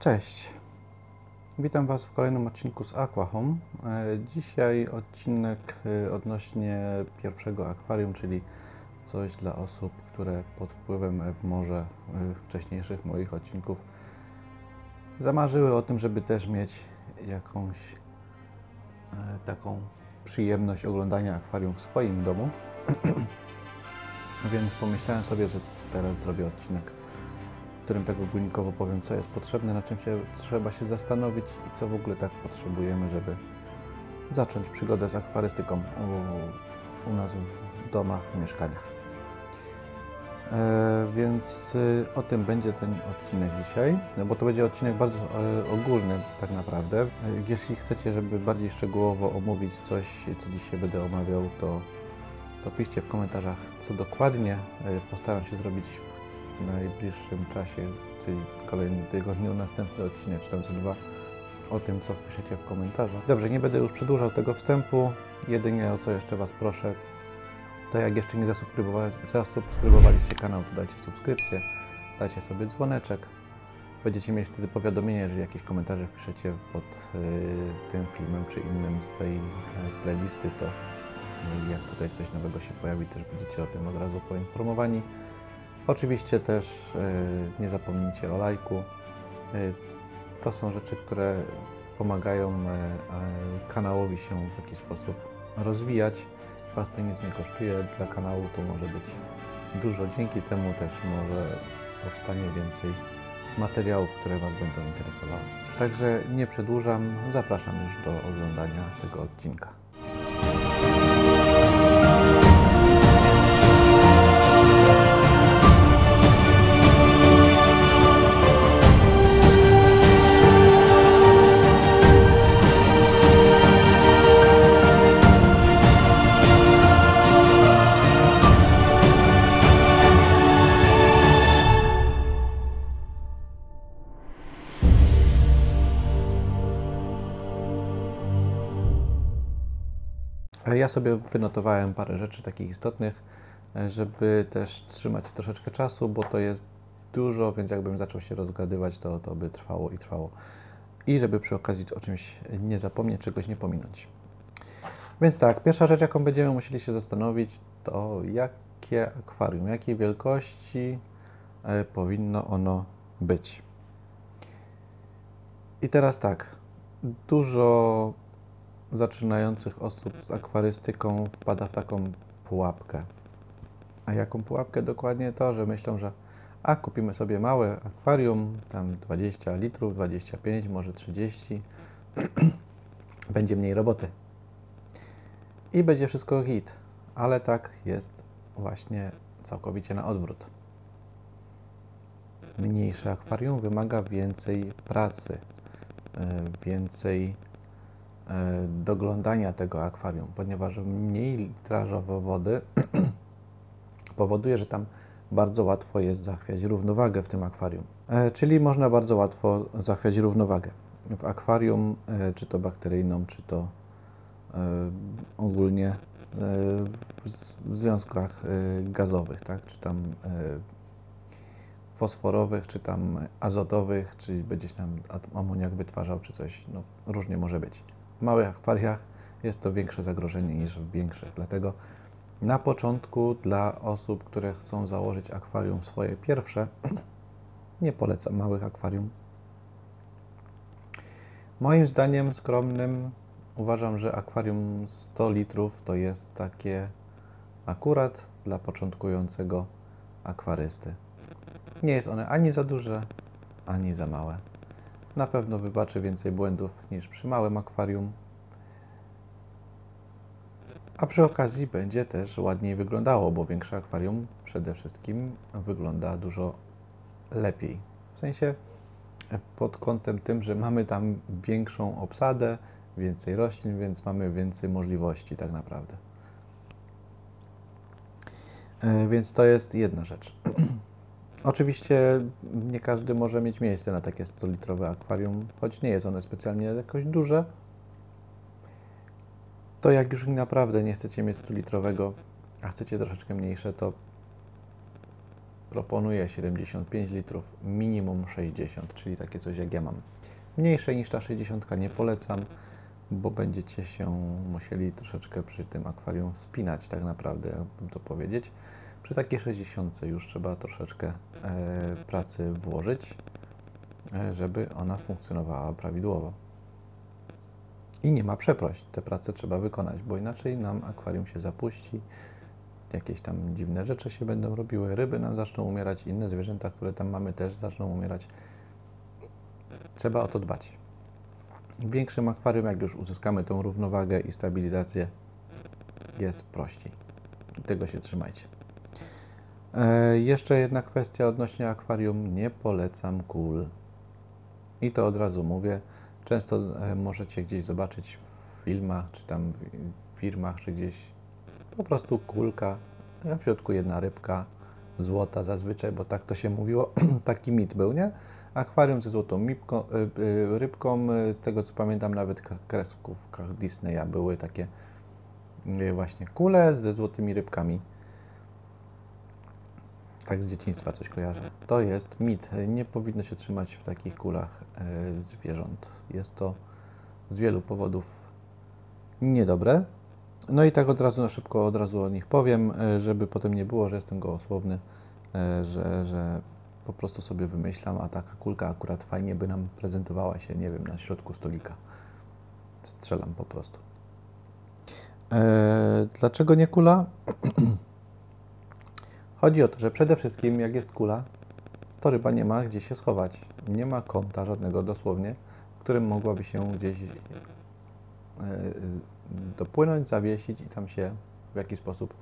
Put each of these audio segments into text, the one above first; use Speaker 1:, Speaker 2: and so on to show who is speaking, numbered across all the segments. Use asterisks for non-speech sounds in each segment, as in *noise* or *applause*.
Speaker 1: Cześć. Witam Was w kolejnym odcinku z Aquahome. E, Dzisiaj odcinek e, odnośnie pierwszego akwarium, czyli coś dla osób, które pod wpływem e, może wcześniejszych moich odcinków zamarzyły o tym, żeby też mieć jakąś taką przyjemność oglądania akwarium w swoim domu. *clears throat* Więc pomyślałem sobie, że teraz zrobię odcinek w którym tak ogólnikowo powiem, co jest potrzebne, na czym się trzeba się zastanowić i co w ogóle tak potrzebujemy, żeby zacząć przygodę z akwarystyką u, u nas w domach, w mieszkaniach. E, więc y, o tym będzie ten odcinek dzisiaj, no bo to będzie odcinek bardzo e, ogólny tak naprawdę. E, Jeśli chcecie, żeby bardziej szczegółowo omówić coś, co dzisiaj będę omawiał, to, to piszcie w komentarzach, co dokładnie. E, Postaram się zrobić w najbliższym czasie, czyli kolejnym tygodniu, następny odcinek, czy tam co dwa, o tym, co wpiszecie w komentarzach. Dobrze, nie będę już przedłużał tego wstępu. Jedynie o co jeszcze Was proszę, to jak jeszcze nie zasubskrybowali, zasubskrybowaliście kanał, to dajcie subskrypcję, dajcie sobie dzwoneczek. Będziecie mieć wtedy powiadomienie, jeżeli jakieś komentarze wpiszecie pod y, tym filmem czy innym z tej y, playlisty, to jak tutaj coś nowego się pojawi, też będziecie o tym od razu poinformowani. Oczywiście też y, nie zapomnijcie o lajku. Y, to są rzeczy, które pomagają y, kanałowi się w jakiś sposób rozwijać. Was to nic nie kosztuje, dla kanału to może być dużo. Dzięki temu też może powstanie więcej materiałów, które Was będą interesowały. Także nie przedłużam, zapraszam już do oglądania tego odcinka. Sobie wynotowałem parę rzeczy takich istotnych, e, żeby też trzymać troszeczkę czasu, bo to jest dużo, więc jakbym zaczął się rozgadywać, to, to by trwało i trwało. I żeby przy okazji o czymś nie zapomnieć, czegoś nie pominąć. Więc tak, pierwsza rzecz, jaką będziemy musieli się zastanowić, to jakie akwarium, jakiej wielkości e, powinno ono być. I teraz tak, dużo zaczynających osób z akwarystyką wpada w taką pułapkę. A jaką pułapkę dokładnie to, że myślą, że a kupimy sobie małe akwarium, tam 20 litrów, 25, może 30, *clears throat* będzie mniej roboty. I będzie wszystko hit. Ale tak jest właśnie całkowicie na odwrót. Mniejsze akwarium wymaga więcej pracy, e, więcej doglądania tego akwarium, ponieważ mniej litrażowo wody *clears throat* powoduje, że tam bardzo łatwo jest zachwiać równowagę w tym akwarium. E, Czyli można bardzo łatwo zachwiać równowagę w akwarium, e, czy to bakteryjną, czy to e, ogólnie e, w związkach e, gazowych, tak? czy tam e, fosforowych, czy tam azotowych, czy będzie się tam amoniak wytwarzał, czy coś, no różnie może być. W małych akwariach jest to większe zagrożenie niż w większych, dlatego na początku dla osób, które chcą założyć akwarium swoje pierwsze, *clears throat* nie polecam małych akwarium. Moim zdaniem skromnym uważam, że akwarium 100 litrów to jest takie akurat dla początkującego akwarysty. Nie jest one ani za duże, ani za małe. Na pewno wybaczy więcej błędów niż przy małym akwarium. A przy okazji będzie też ładniej wyglądało, bo większe akwarium przede wszystkim wygląda dużo lepiej. W sensie pod kątem tym, że mamy tam większą obsadę, więcej roślin, więc mamy więcej możliwości tak naprawdę. E, Więc to jest jedna rzecz. *clears throat* Oczywiście nie każdy może mieć miejsce na takie 100-litrowe akwarium, choć nie jest one specjalnie jakoś duże. To jak już naprawdę nie chcecie mieć 100-litrowego, a chcecie troszeczkę mniejsze, to proponuję 75 litrów, minimum 60, czyli takie coś jak ja mam. Mniejsze niż ta 60 nie polecam, bo będziecie się musieli troszeczkę przy tym akwarium wspinać, tak naprawdę, jakbym to powiedzieć. Przy takiej 60 już trzeba troszeczkę e, pracy włożyć, e, żeby ona funkcjonowała prawidłowo. I nie ma przeproś, te prace trzeba wykonać, bo inaczej nam akwarium się zapuści, jakieś tam dziwne rzeczy się będą robiły, ryby nam zaczną umierać, inne zwierzęta, które tam mamy też zaczną umierać. Trzeba o to dbać. W większym akwarium, jak już uzyskamy tą równowagę i stabilizację, jest prościej. Tego się trzymajcie. E, jeszcze jedna kwestia odnośnie akwarium. Nie polecam kul. I to od razu mówię. Często e, możecie gdzieś zobaczyć w filmach, czy tam w firmach, czy gdzieś po prostu kulka, a w środku jedna rybka, złota zazwyczaj, bo tak to się mówiło, *clears throat* taki mit był, nie? Akwarium ze złotą y, rybką, z tego co pamiętam nawet w kreskówkach Disneya były takie właśnie kule ze złotymi rybkami. Tak z dzieciństwa coś kojarzę. To jest mit. Nie powinno się trzymać w takich kulach zwierząt. Jest to z wielu powodów niedobre. No i tak od razu na szybko od razu o nich powiem, e, żeby potem nie było, że jestem gołosłowny, e, że, że po prostu sobie wymyślam, a taka kulka akurat fajnie by nam prezentowała się, nie wiem, na środku stolika. Strzelam po prostu. Eee, dlaczego nie kula? *clears throat* Chodzi o to, że przede wszystkim jak jest kula, to ryba nie ma gdzie się schować. Nie ma kąta żadnego dosłownie, w którym mogłaby się gdzieś dopłynąć, zawiesić i tam się w jakiś sposób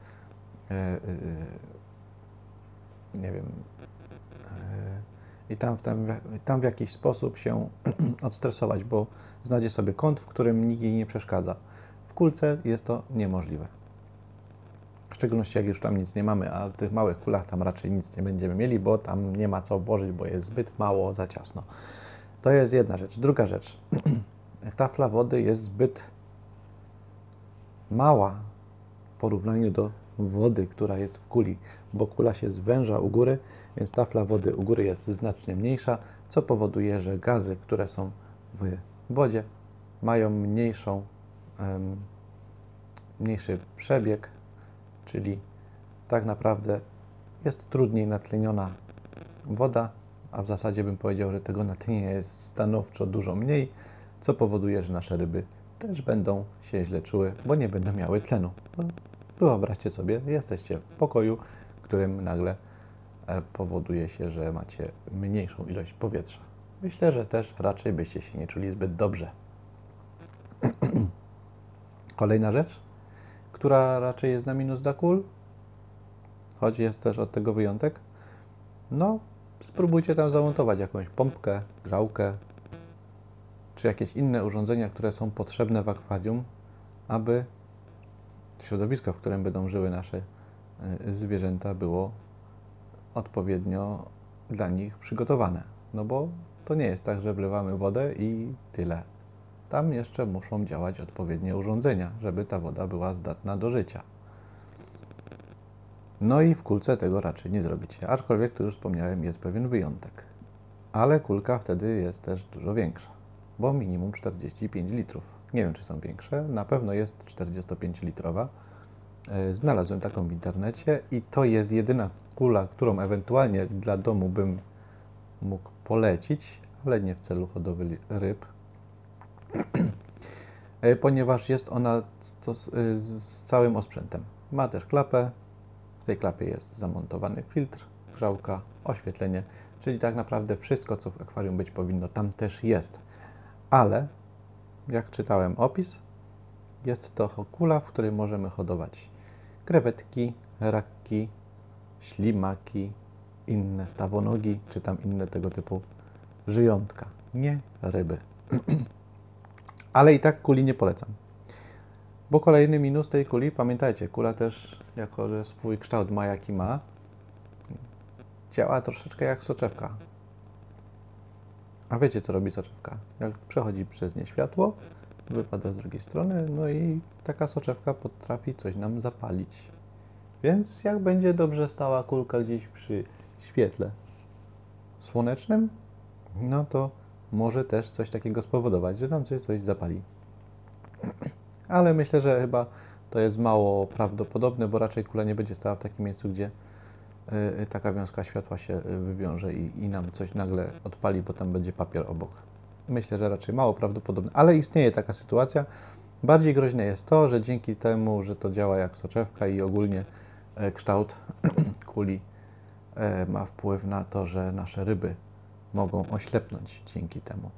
Speaker 1: e, e, nie wiem e, i tam, tam, tam w jakiś sposób się *clears throat* odstresować, bo znajdzie sobie kąt, w którym nikt jej nie przeszkadza. W kulce jest to niemożliwe. W szczególności jak już tam nic nie mamy, a w tych małych kulach tam raczej nic nie będziemy mieli, bo tam nie ma co włożyć, bo jest zbyt mało, za ciasno. To jest jedna rzecz. Druga rzecz. *clears throat* Tafla wody jest zbyt mała w porównaniu do wody, która jest w kuli, bo kula się zwęża u góry, więc tafla wody u góry jest znacznie mniejsza, co powoduje, że gazy, które są w wodzie, mają mniejszą, um, mniejszy przebieg, czyli tak naprawdę jest trudniej natleniona woda, a w zasadzie bym powiedział, że tego natlenienia jest stanowczo dużo mniej, co powoduje, że nasze ryby też będą się źle czuły, bo nie będą miały tlenu. No, wyobraźcie sobie, jesteście w pokoju, w którym nagle e, powoduje się, że macie mniejszą ilość powietrza. Myślę, że też raczej byście się nie czuli zbyt dobrze. *clears throat* Kolejna rzecz, która raczej jest na minus dla choć jest też od tego wyjątek, no spróbujcie tam zamontować jakąś pompkę, grzałkę, czy jakieś inne urządzenia, które są potrzebne w akwarium, aby środowisko, w którym będą żyły nasze e, zwierzęta, było odpowiednio dla nich przygotowane. No bo to nie jest tak, że wlewamy wodę i tyle. Tam jeszcze muszą działać odpowiednie urządzenia, żeby ta woda była zdatna do życia. No i w kulce tego raczej nie zrobicie, aczkolwiek tu już wspomniałem, jest pewien wyjątek. Ale kulka wtedy jest też dużo większa bo minimum 45 litrów. Nie wiem, czy są większe, na pewno jest 45-litrowa. E, znalazłem taką w internecie i to jest jedyna kula, którą ewentualnie dla domu bym mógł polecić, ale nie w celu hodowli ryb, *clears throat* ponieważ jest ona z całym osprzętem. Ma też klapę, w tej klapie jest zamontowany filtr, grzałka, oświetlenie, czyli tak naprawdę wszystko, co w akwarium być powinno, tam też jest ale jak czytałem opis, jest to kula, w której możemy hodować krewetki, rakki, ślimaki, inne stawonogi, czy tam inne tego typu żyjątka, nie ryby. *clears throat* ale i tak kuli nie polecam. Bo kolejny minus tej kuli, pamiętajcie, kula też, jako że swój kształt ma jaki ma, działa troszeczkę jak soczewka. A wiecie, co robi soczewka? Jak przechodzi przez nie światło, wypada z drugiej strony, no i taka soczewka potrafi coś nam zapalić. Więc jak będzie dobrze stała kulka gdzieś przy świetle słonecznym, no to może też coś takiego spowodować, że nam się coś zapali. Ale myślę, że chyba to jest mało prawdopodobne, bo raczej kula nie będzie stała w takim miejscu, gdzie y, taka wiązka światła się y, wywiąże i, i nam coś nagle odpali, bo tam będzie papier obok. Myślę, że raczej mało prawdopodobne, ale istnieje taka sytuacja. Bardziej groźne jest to, że dzięki temu, że to działa jak soczewka i ogólnie e, kształt *clears throat* kuli e, ma wpływ na to, że nasze ryby mogą oślepnąć dzięki temu.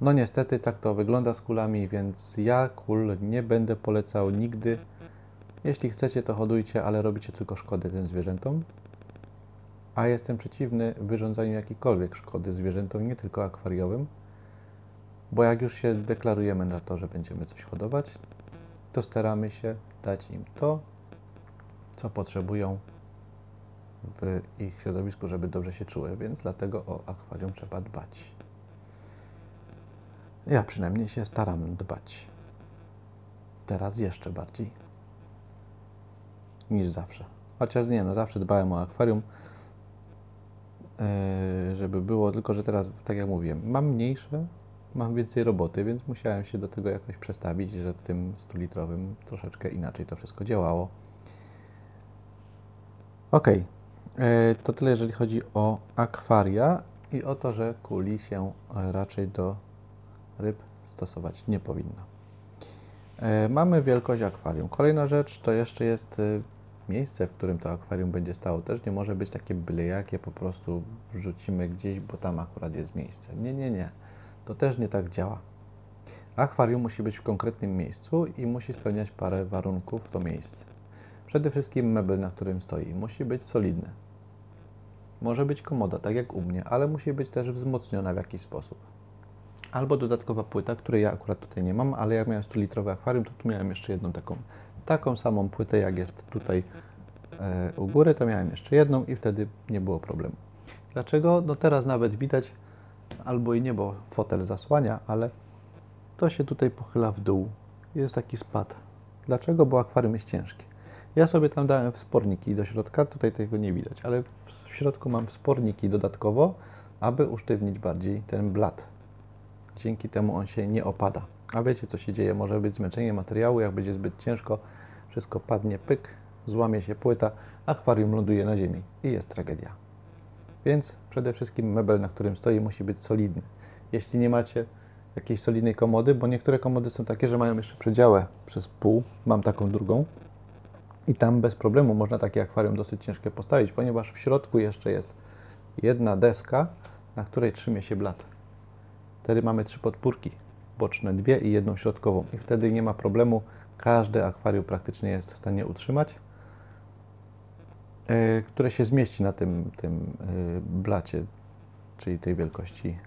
Speaker 1: No niestety tak to wygląda z kulami, więc ja kul nie będę polecał nigdy. Jeśli chcecie, to hodujcie, ale robicie tylko szkodę tym zwierzętom. A jestem przeciwny wyrządzaniu jakiejkolwiek szkody zwierzętom, nie tylko akwariowym. Bo jak już się deklarujemy na to, że będziemy coś hodować, to staramy się dać im to, co potrzebują w ich środowisku, żeby dobrze się czuły, więc dlatego o akwarium trzeba dbać. Ja przynajmniej się staram dbać. Teraz jeszcze bardziej niż zawsze. Chociaż nie, no zawsze dbałem o akwarium, yy, żeby było, tylko że teraz, tak jak mówiłem, mam mniejsze, mam więcej roboty, więc musiałem się do tego jakoś przestawić, że w tym 100-litrowym troszeczkę inaczej to wszystko działało. Ok, to tyle jeżeli chodzi o akwaria i o to, że kuli się raczej do ryb stosować nie powinno. E, mamy wielkość akwarium. Kolejna rzecz to jeszcze jest e, miejsce, w którym to akwarium będzie stało. Też nie może być takie byle jakie po prostu wrzucimy gdzieś, bo tam akurat jest miejsce. Nie, nie, nie. To też nie tak działa. Akwarium musi być w konkretnym miejscu i musi spełniać parę warunków to miejsce. Przede wszystkim mebel, na którym stoi, musi być solidny. Może być komoda, tak jak u mnie, ale musi być też wzmocniona w jakiś sposób. Albo dodatkowa płyta, której ja akurat tutaj nie mam, ale jak miałem 100-litrowe akwarium, to tu miałem jeszcze jedną taką, taką samą płytę, jak jest tutaj e, u góry, to miałem jeszcze jedną i wtedy nie było problemu. Dlaczego? No teraz nawet widać, albo i nie, bo fotel zasłania, ale to się tutaj pochyla w dół. Jest taki spad. Dlaczego? Bo akwarium jest ciężkie. Ja sobie tam dałem wsporniki do środka, tutaj tego nie widać, ale środku mam wsporniki dodatkowo, aby usztywnić bardziej ten blat. Dzięki temu on się nie opada. A wiecie co się dzieje? Może być zmęczenie materiału, jak będzie zbyt ciężko, wszystko padnie, pyk, złamie się płyta, akwarium ląduje na ziemi i jest tragedia. Więc przede wszystkim mebel, na którym stoi, musi być solidny. Jeśli nie macie jakiejś solidnej komody, bo niektóre komody są takie, że mają jeszcze przedziałę przez pół, mam taką drugą, i tam bez problemu można takie akwarium dosyć ciężkie postawić, ponieważ w środku jeszcze jest jedna deska, na której trzymie się blat. Wtedy mamy trzy podpórki boczne, dwie i jedną środkową. I wtedy nie ma problemu. Każde akwarium praktycznie jest w stanie utrzymać, yy, które się zmieści na tym, tym yy, blacie, czyli tej wielkości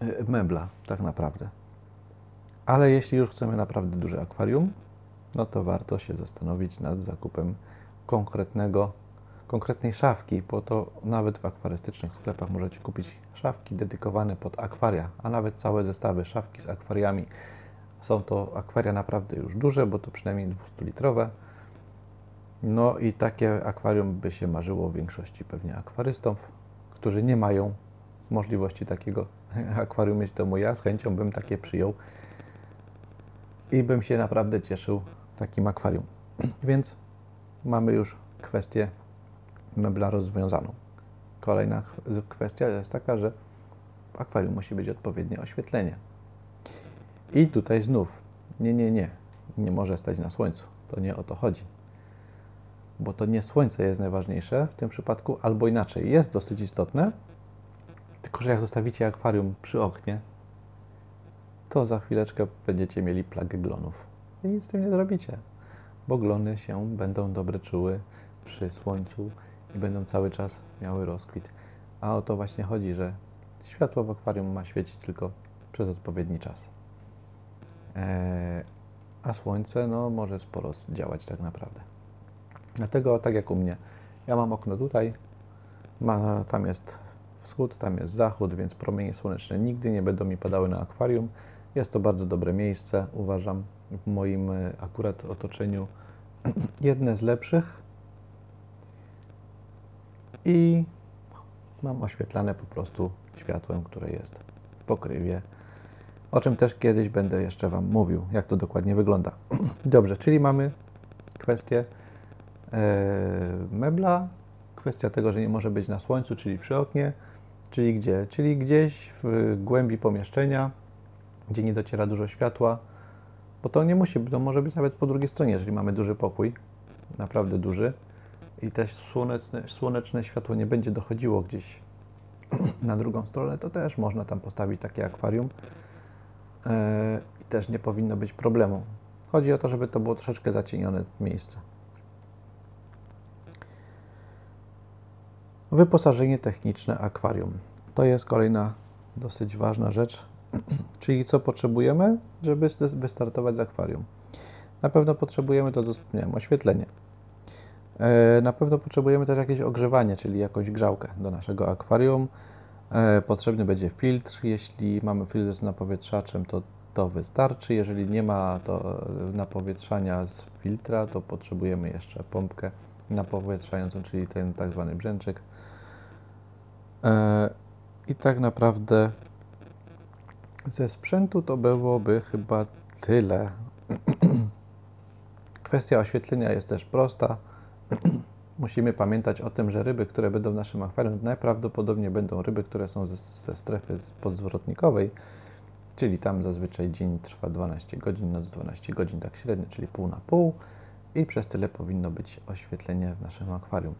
Speaker 1: yy, mebla, tak naprawdę. Ale jeśli już chcemy naprawdę duże akwarium, no to warto się zastanowić nad zakupem konkretnego, konkretnej szafki, bo to nawet w akwarystycznych sklepach możecie kupić szafki dedykowane pod akwaria, a nawet całe zestawy szafki z akwariami. Są to akwaria naprawdę już duże, bo to przynajmniej 200-litrowe. No i takie akwarium by się marzyło w większości pewnie akwarystów, którzy nie mają możliwości takiego *laughs* akwarium mieć, to ja z chęcią bym takie przyjął i bym się naprawdę cieszył takim akwarium. *clears throat* Więc mamy już kwestię mebla rozwiązaną. Kolejna kwestia jest taka, że w akwarium musi być odpowiednie oświetlenie. I tutaj znów, nie, nie, nie, nie może stać na słońcu. To nie o to chodzi. Bo to nie słońce jest najważniejsze w tym przypadku, albo inaczej, jest dosyć istotne, tylko że jak zostawicie akwarium przy oknie, to za chwileczkę będziecie mieli plagę glonów. I nic z tym nie zrobicie, bo glony się będą dobre czuły przy słońcu i będą cały czas miały rozkwit. A o to właśnie chodzi, że światło w akwarium ma świecić tylko przez odpowiedni czas. Eee, a słońce no, może sporo działać tak naprawdę. Dlatego tak jak u mnie, ja mam okno tutaj, ma, tam jest wschód, tam jest zachód, więc promienie słoneczne nigdy nie będą mi padały na akwarium. Jest to bardzo dobre miejsce, uważam, w moim e, akurat otoczeniu *clears throat* jedne z lepszych, i mam oświetlane po prostu światłem, które jest w pokrywie, o czym też kiedyś będę jeszcze Wam mówił, jak to dokładnie wygląda. *clears throat* Dobrze, czyli mamy kwestię e, mebla, kwestia tego, że nie może być na słońcu, czyli przy oknie, czyli gdzie? Czyli gdzieś w głębi pomieszczenia, gdzie nie dociera dużo światła, bo to nie musi, to może być nawet po drugiej stronie, jeżeli mamy duży pokój, naprawdę duży i też słoneczne, słoneczne światło nie będzie dochodziło gdzieś *clears throat* na drugą stronę, to też można tam postawić takie akwarium e, i też nie powinno być problemu. Chodzi o to, żeby to było troszeczkę zacienione miejsce. Wyposażenie techniczne akwarium. To jest kolejna dosyć ważna rzecz, czyli co potrzebujemy, żeby wystartować z akwarium. Na pewno potrzebujemy, to co wspomniałem, oświetlenie. E, na pewno potrzebujemy też jakieś ogrzewanie, czyli jakąś grzałkę do naszego akwarium. E, potrzebny będzie filtr. Jeśli mamy filtr z napowietrzaczem, to to wystarczy. Jeżeli nie ma to napowietrzania z filtra, to potrzebujemy jeszcze pompkę napowietrzającą, czyli ten tak zwany brzęczek. E, I tak naprawdę ze sprzętu to byłoby chyba tyle. *clears throat* Kwestia oświetlenia jest też prosta. *clears throat* Musimy pamiętać o tym, że ryby, które będą w naszym akwarium, najprawdopodobniej będą ryby, które są ze, ze strefy podzwrotnikowej, czyli tam zazwyczaj dzień trwa 12 godzin, noc 12 godzin, tak średnio, czyli pół na pół i przez tyle powinno być oświetlenie w naszym akwarium.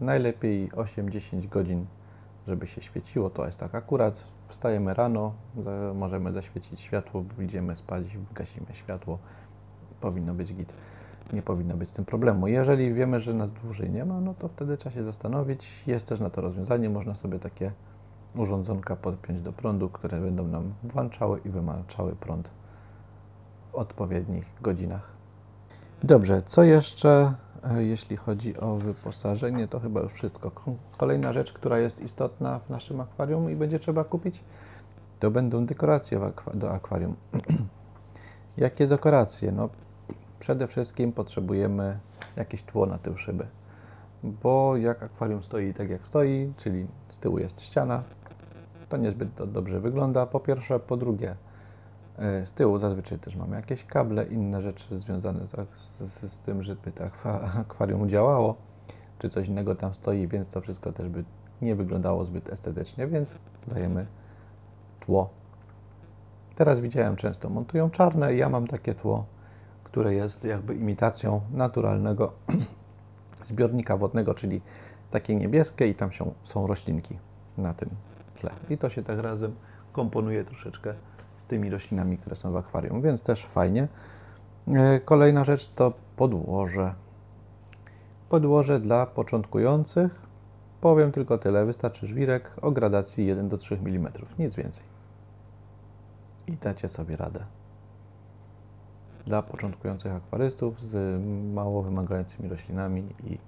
Speaker 1: Najlepiej 8-10 godzin, żeby się świeciło, to jest tak akurat. Wstajemy rano, możemy zaświecić światło, idziemy spać, gasimy światło, powinno być git nie powinno być z tym problemu. Jeżeli wiemy, że nas dłużej nie ma, no to wtedy trzeba się zastanowić. Jest też na to rozwiązanie. Można sobie takie urządzonka podpiąć do prądu, które będą nam włączały i wyłączały prąd w odpowiednich godzinach. Dobrze, co jeszcze, jeśli chodzi o wyposażenie, to chyba już wszystko. Kolejna rzecz, która jest istotna w naszym akwarium i będzie trzeba kupić, to będą dekoracje do akwarium. *clears throat* Jakie dekoracje? No, Przede wszystkim potrzebujemy jakieś tło na tył szyby, bo jak akwarium stoi tak jak stoi, czyli z tyłu jest ściana, to niezbyt to dobrze wygląda, po pierwsze. Po drugie, e, z tyłu zazwyczaj też mamy jakieś kable, inne rzeczy związane z, z, z tym, żeby to akwarium działało, czy coś innego tam stoi, więc to wszystko też by nie wyglądało zbyt estetycznie, więc dajemy tło. Teraz widziałem, często montują czarne, ja mam takie tło które jest jakby imitacją naturalnego *clears throat* zbiornika wodnego, czyli takie niebieskie i tam są roślinki na tym tle. I to się tak razem komponuje troszeczkę tymi roślinami, które są w akwarium, więc też fajnie. E, kolejna rzecz to podłoże. Podłoże dla początkujących. Powiem tylko tyle, wystarczy żwirek o gradacji 1 do 3 mm, nic więcej. I dacie sobie radę dla początkujących akwarystów z mało wymagającymi roślinami i,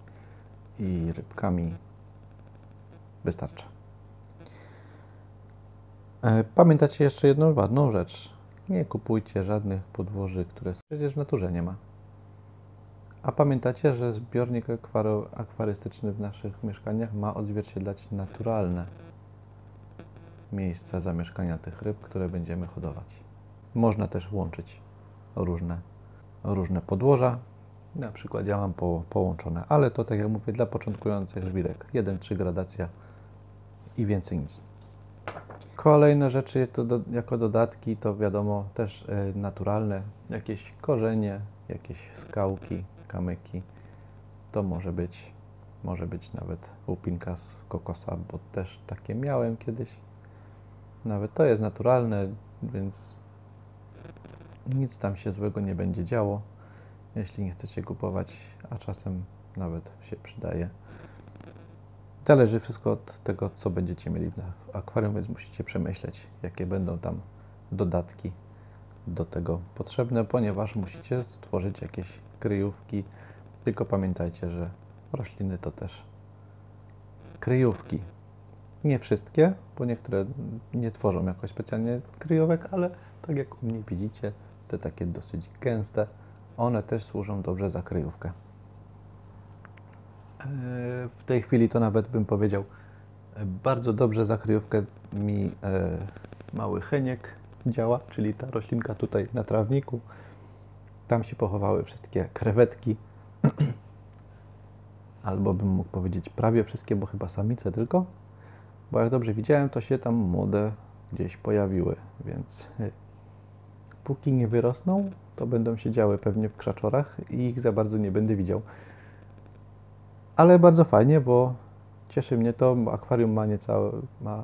Speaker 1: i rybkami wystarcza. E, pamiętacie jeszcze jedną ważną rzecz. Nie kupujcie żadnych podłoży, które przecież w naturze nie ma. A pamiętacie, że zbiornik akwarystyczny w naszych mieszkaniach ma odzwierciedlać naturalne miejsca zamieszkania tych ryb, które będziemy hodować. Można też łączyć różne, różne podłoża. Na przykład ja mam po, połączone, ale to tak jak mówię, dla początkujących żwirek. 1-3 gradacja i więcej nic. Kolejne rzeczy to do, jako dodatki to wiadomo też y, naturalne, jakieś korzenie, jakieś skałki, kamyki. To może być, może być nawet łupinka z kokosa, bo też takie miałem kiedyś. Nawet to jest naturalne, więc nic tam się złego nie będzie działo, jeśli nie chcecie kupować, a czasem nawet się przydaje. Zależy wszystko od tego, co będziecie mieli w akwarium, więc musicie przemyśleć, jakie będą tam dodatki do tego potrzebne, ponieważ musicie stworzyć jakieś kryjówki. Tylko pamiętajcie, że rośliny to też kryjówki. Nie wszystkie, bo niektóre nie tworzą jakoś specjalnie kryjówek, ale tak jak u mnie widzicie, te takie dosyć gęste, one też służą dobrze za kryjówkę. W tej chwili to nawet bym powiedział, bardzo dobrze za kryjówkę mi e, mały heniek działa, czyli ta roślinka tutaj na trawniku. Tam się pochowały wszystkie krewetki. *clears throat* Albo bym mógł powiedzieć prawie wszystkie, bo chyba samice tylko. Bo jak dobrze widziałem, to się tam młode gdzieś pojawiły, więc e, póki nie wyrosną, to będą się działy pewnie w krzaczorach i ich za bardzo nie będę widział. Ale bardzo fajnie, bo cieszy mnie to. Akwarium ma niecałe, ma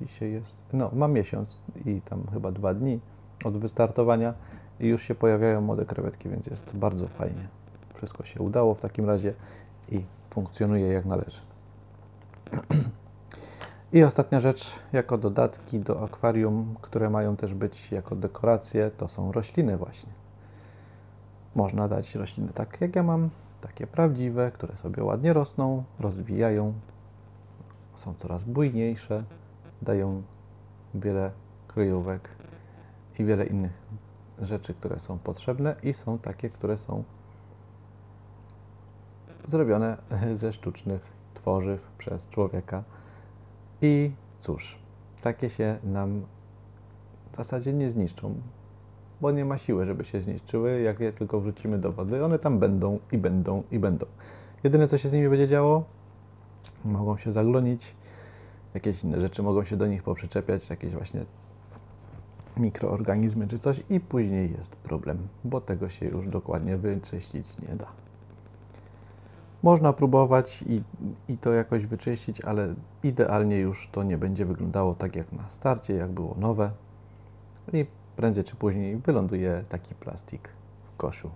Speaker 1: dzisiaj jest, no ma miesiąc i tam chyba dwa dni od wystartowania i już się pojawiają młode krewetki, więc jest bardzo fajnie. Wszystko się udało w takim razie i funkcjonuje jak należy. *clears throat* I ostatnia rzecz, jako dodatki do akwarium, które mają też być jako dekoracje, to są rośliny właśnie. Można dać rośliny tak jak ja mam, takie prawdziwe, które sobie ładnie rosną, rozwijają, są coraz bujniejsze, dają wiele kryjówek i wiele innych rzeczy, które są potrzebne i są takie, które są zrobione *laughs* ze sztucznych tworzyw przez człowieka. I cóż, takie się nam w zasadzie nie zniszczą, bo nie ma siły, żeby się zniszczyły. Jak je tylko wrzucimy do wody, one tam będą i będą i będą. Jedyne, co się z nimi będzie działo, mogą się zaglonić, jakieś inne rzeczy mogą się do nich poprzyczepiać, jakieś właśnie mikroorganizmy czy coś i później jest problem, bo tego się już dokładnie wyczyścić nie da. Można próbować i, i to jakoś wyczyścić, ale idealnie już to nie będzie wyglądało tak jak na starcie, jak było nowe. I prędzej czy później wyląduje taki plastik w koszu.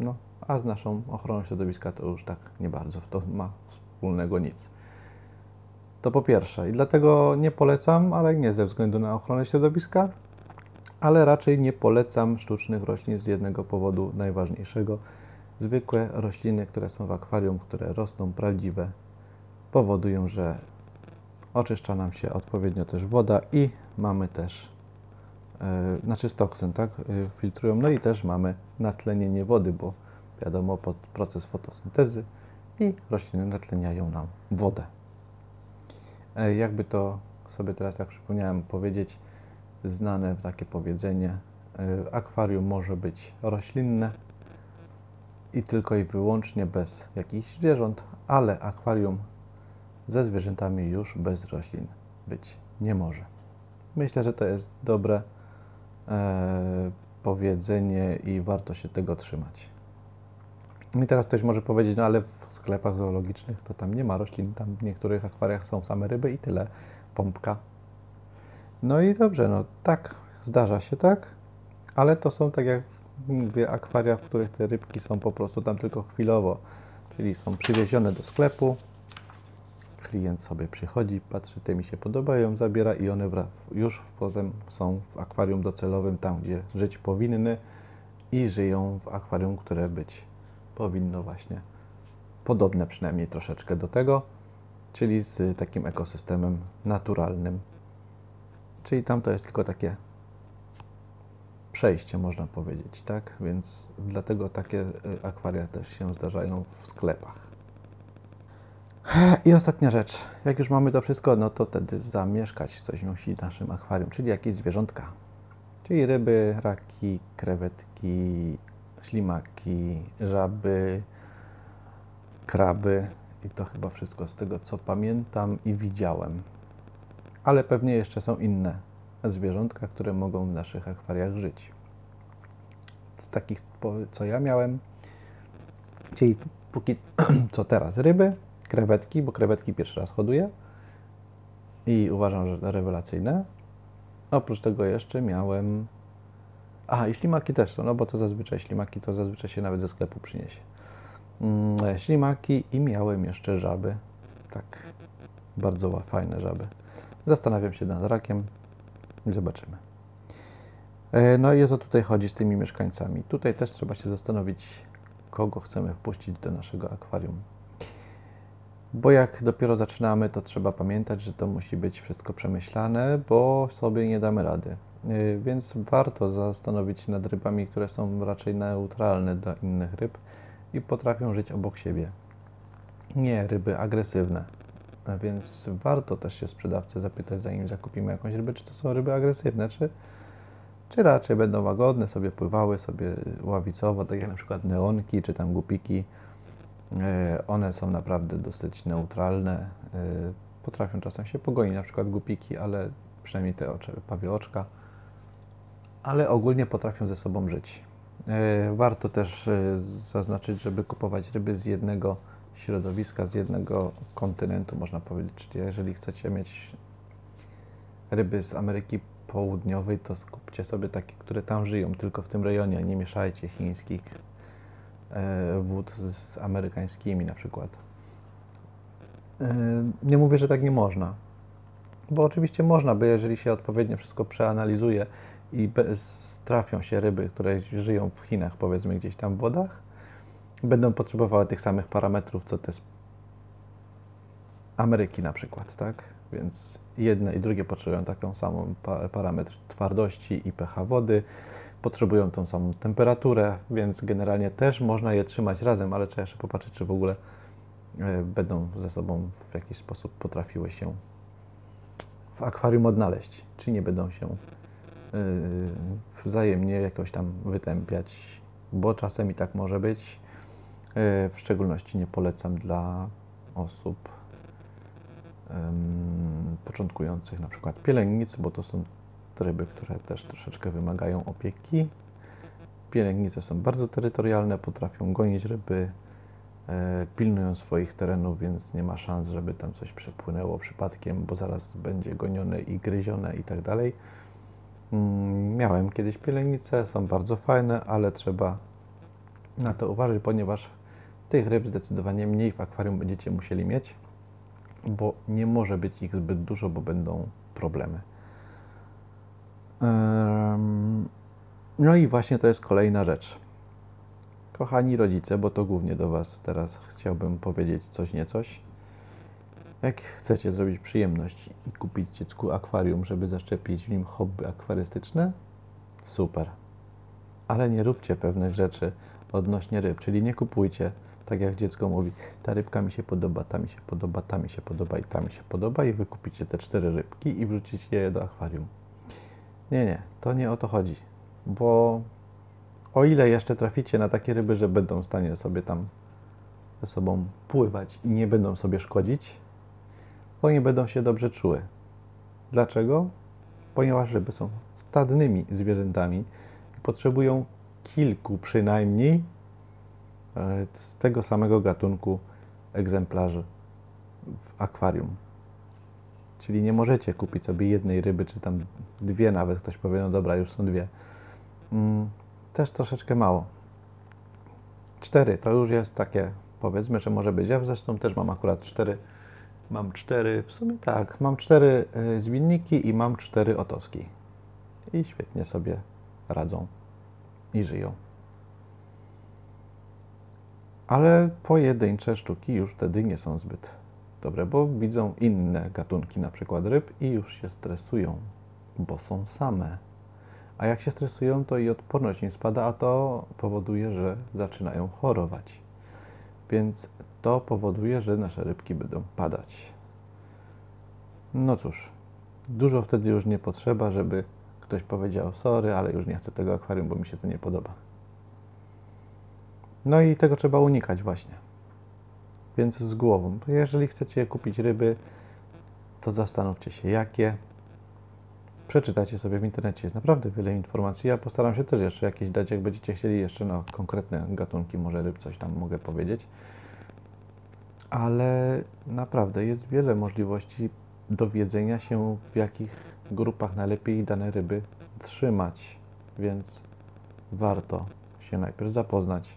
Speaker 1: No, a z naszą ochroną środowiska to już tak nie bardzo to ma wspólnego nic. To po pierwsze. I dlatego nie polecam, ale nie ze względu na ochronę środowiska, ale raczej nie polecam sztucznych roślin z jednego powodu najważniejszego – Zwykłe rośliny, które są w akwarium, które rosną prawdziwe, powodują, że oczyszcza nam się odpowiednio też woda i mamy też, znaczy stoksen, tak, yy, filtrują. No i też mamy natlenienie wody, bo wiadomo, pod proces fotosyntezy i rośliny natleniają nam wodę. Yy, jakby to sobie teraz, jak przypomniałem, powiedzieć, znane takie powiedzenie, akwarium może być roślinne, i tylko i wyłącznie bez jakichś zwierząt, ale akwarium ze zwierzętami już bez roślin być nie może. Myślę, że to jest dobre e, powiedzenie i warto się tego trzymać. I teraz ktoś może powiedzieć, no ale w sklepach zoologicznych to tam nie ma roślin, tam w niektórych akwariach są same ryby i tyle, pompka. No i dobrze, no tak, zdarza się tak, ale to są tak jak mówię, akwaria, w których te rybki są po prostu tam tylko chwilowo, czyli są przywiezione do sklepu. Klient sobie przychodzi, patrzy, te mi się podobają, zabiera i one już potem są w akwarium docelowym, tam gdzie żyć powinny i żyją w akwarium, które być powinno właśnie podobne przynajmniej troszeczkę do tego, czyli z takim ekosystemem naturalnym. Czyli tam to jest tylko takie przejście, można powiedzieć, tak? Więc dlatego takie y, akwaria też się zdarzają w sklepach. I ostatnia rzecz. Jak już mamy to wszystko, no to wtedy zamieszkać coś musi w naszym akwarium, czyli jakieś zwierzątka. Czyli ryby, raki, krewetki, ślimaki, żaby, kraby. I to chyba wszystko z tego, co pamiętam i widziałem. Ale pewnie jeszcze są inne zwierzątka, które mogą w naszych akwariach żyć. Z takich, co ja miałem, czyli póki *clears throat* co teraz ryby, krewetki, bo krewetki pierwszy raz hoduję i uważam, że rewelacyjne. Oprócz tego jeszcze miałem. Aha, i ślimaki też są, no bo to zazwyczaj ślimaki to zazwyczaj się nawet ze sklepu przyniesie. Mm, ślimaki i miałem jeszcze żaby. Tak, bardzo fajne żaby. Zastanawiam się nad rakiem, Zobaczymy. E, no i o co tutaj chodzi z tymi mieszkańcami? Tutaj też trzeba się zastanowić, kogo chcemy wpuścić do naszego akwarium. Bo jak dopiero zaczynamy, to trzeba pamiętać, że to musi być wszystko przemyślane, bo sobie nie damy rady. E, więc warto zastanowić się nad rybami, które są raczej neutralne dla innych ryb i potrafią żyć obok siebie. Nie, ryby agresywne. A Więc warto też się sprzedawcy zapytać, zanim zakupimy jakąś rybę, czy to są ryby agresywne, czy, czy raczej będą łagodne, sobie pływały, sobie ławicowo, tak jak na przykład neonki, czy tam gupiki. E, One są naprawdę dosyć neutralne. E, Potrafią czasem się pogonić, na przykład gupiki, ale przynajmniej te oczy, pawie oczka, ale ogólnie potrafią ze sobą żyć. E, Warto też zaznaczyć, żeby kupować ryby z jednego środowiska, z jednego kontynentu, można powiedzieć. Czyli jeżeli chcecie mieć ryby z Ameryki Południowej, to kupcie sobie takie, które tam żyją, tylko w tym rejonie. Nie mieszajcie chińskich wód z, z amerykańskimi na przykład. E, Nie mówię, że tak nie można. Bo oczywiście można by, jeżeli się odpowiednio wszystko przeanalizuje i trafią się ryby, które żyją w Chinach, powiedzmy gdzieś tam w wodach, będą potrzebowały tych samych parametrów, co te z Ameryki na przykład, tak? Więc jedne i drugie potrzebują taką samą pa- parametr twardości i pH wody, potrzebują tą samą temperaturę, więc generalnie też można je trzymać razem, ale trzeba jeszcze popatrzeć, czy w ogóle e, będą ze sobą w jakiś sposób potrafiły się w akwarium odnaleźć, czy nie będą się yy, wzajemnie jakoś tam wytępiać, bo czasem i tak może być. Yy, W szczególności nie polecam dla osób początkujących, na przykład pielęgnic, bo to są ryby, które też troszeczkę wymagają opieki. Pielęgnice są bardzo terytorialne, potrafią gonić ryby, e, pilnują swoich terenów, więc nie ma szans, żeby tam coś przepłynęło przypadkiem, bo zaraz będzie gonione i gryzione i tak dalej. Mm, Miałem kiedyś pielęgnice, są bardzo fajne, ale trzeba na to uważać, ponieważ tych ryb zdecydowanie mniej w akwarium będziecie musieli mieć, bo nie może być ich zbyt dużo, bo będą problemy. No i właśnie to jest kolejna rzecz. Kochani rodzice, bo to głównie do Was teraz chciałbym powiedzieć coś niecoś. Jak chcecie zrobić przyjemność i kupić dziecku akwarium, żeby zaszczepić w nim hobby akwarystyczne, super. Ale nie róbcie pewnych rzeczy odnośnie ryb, czyli nie kupujcie, tak jak dziecko mówi, ta rybka mi się podoba, ta mi się podoba, ta mi się podoba i ta mi się podoba i wy kupicie te cztery rybki i wrzucicie je do akwarium. Nie, nie, to nie o to chodzi, bo o ile jeszcze traficie na takie ryby, że będą w stanie sobie tam ze sobą pływać i nie będą sobie szkodzić, to nie będą się dobrze czuły. Dlaczego? Ponieważ ryby są stadnymi zwierzętami i potrzebują kilku przynajmniej e, z tego samego gatunku egzemplarzy w akwarium. Czyli nie możecie kupić sobie jednej ryby, czy tam dwie nawet. Ktoś powie, no dobra, już są dwie. Mm, też troszeczkę mało. Cztery to już jest takie, powiedzmy, że może być. Ja zresztą też mam akurat cztery. Mam cztery, w sumie tak, mam cztery y, zwinniki i mam cztery otoski. I świetnie sobie radzą i żyją. Ale pojedyncze sztuki już wtedy nie są zbyt dobre, bo widzą inne gatunki, na przykład ryb, i już się stresują, bo są same. A jak się stresują, to i odporność im spada, a to powoduje, że zaczynają chorować. Więc to powoduje, że nasze rybki będą padać. No cóż, dużo wtedy już nie potrzeba, żeby ktoś powiedział sorry, ale już nie chcę tego akwarium, bo mi się to nie podoba. No i tego trzeba unikać właśnie. Więc z głową. Jeżeli chcecie kupić ryby, to zastanówcie się jakie. Przeczytajcie sobie w internecie, jest naprawdę wiele informacji. Ja postaram się też jeszcze jakieś dać, jak będziecie chcieli jeszcze na konkretne gatunki, może ryb, coś tam mogę powiedzieć. Ale naprawdę jest wiele możliwości dowiedzenia się, w jakich grupach najlepiej dane ryby trzymać, więc warto się najpierw zapoznać,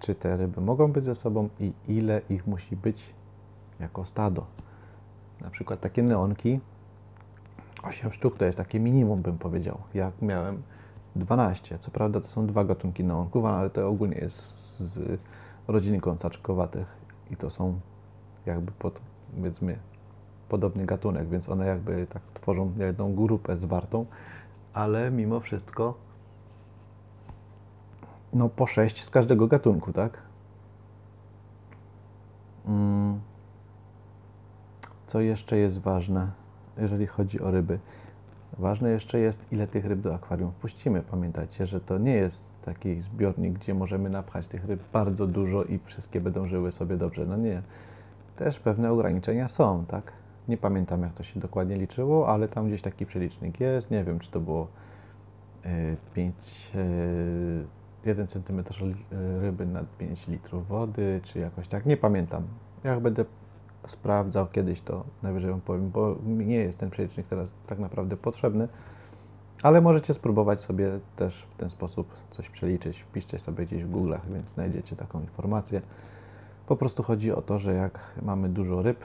Speaker 1: czy te ryby mogą być ze sobą i ile ich musi być jako stado. Na przykład takie neonki, 8 sztuk to jest takie minimum, bym powiedział. Ja miałem 12. Co prawda to są dwa gatunki neonków, ale to ogólnie jest z rodziny kąsaczkowatych i to są jakby pod, powiedzmy podobny gatunek, więc one jakby tak tworzą jedną grupę zwartą, ale mimo wszystko no po 6 z każdego gatunku, tak? Co jeszcze jest ważne, jeżeli chodzi o ryby? Ważne jeszcze jest, ile tych ryb do akwarium wpuścimy. Pamiętajcie, że to nie jest taki zbiornik, gdzie możemy napchać tych ryb bardzo dużo i wszystkie będą żyły sobie dobrze. No nie. Też pewne ograniczenia są, tak? Nie pamiętam, jak to się dokładnie liczyło, ale tam gdzieś taki przelicznik jest. Nie wiem, czy to było 5, 1 cm ryby na 5 litrów wody, czy jakoś tak. Nie pamiętam. Jak będę sprawdzał kiedyś, to najwyżej Wam powiem, bo nie jest ten przelicznik teraz tak naprawdę potrzebny, ale możecie spróbować sobie też w ten sposób coś przeliczyć. Wpiszcie sobie gdzieś w Google'ach, więc znajdziecie taką informację. Po prostu chodzi o to, że jak mamy dużo ryb,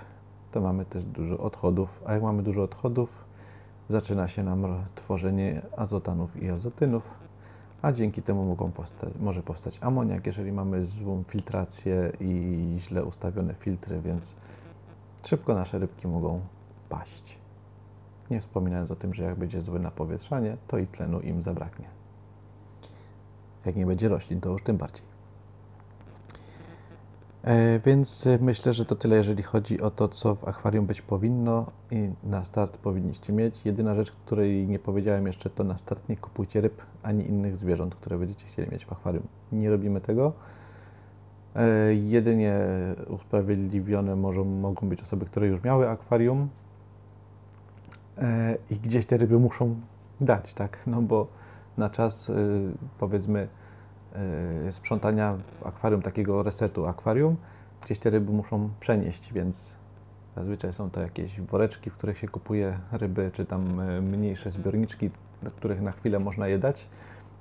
Speaker 1: to mamy też dużo odchodów, a jak mamy dużo odchodów, zaczyna się nam tworzenie azotanów i azotynów, a dzięki temu mogą powstać, może powstać amoniak, jeżeli mamy złą filtrację i źle ustawione filtry, więc szybko nasze rybki mogą paść. Nie wspominając o tym, że jak będzie złe napowietrzanie, to i tlenu im zabraknie. Jak nie będzie roślin, to już tym bardziej. E, więc myślę, że to tyle, jeżeli chodzi o to, co w akwarium być powinno i na start powinniście mieć. Jedyna rzecz, której nie powiedziałem jeszcze, to na start nie kupujcie ryb ani innych zwierząt, które będziecie chcieli mieć w akwarium. Nie robimy tego. E, jedynie usprawiedliwione może, mogą być osoby, które już miały akwarium e, i gdzieś te ryby muszą dać, tak? No bo na czas powiedzmy sprzątania w akwarium, takiego resetu akwarium, gdzieś te ryby muszą przenieść, więc zazwyczaj są to jakieś woreczki, w których się kupuje ryby, czy tam y, mniejsze zbiorniczki, do których na chwilę można je dać,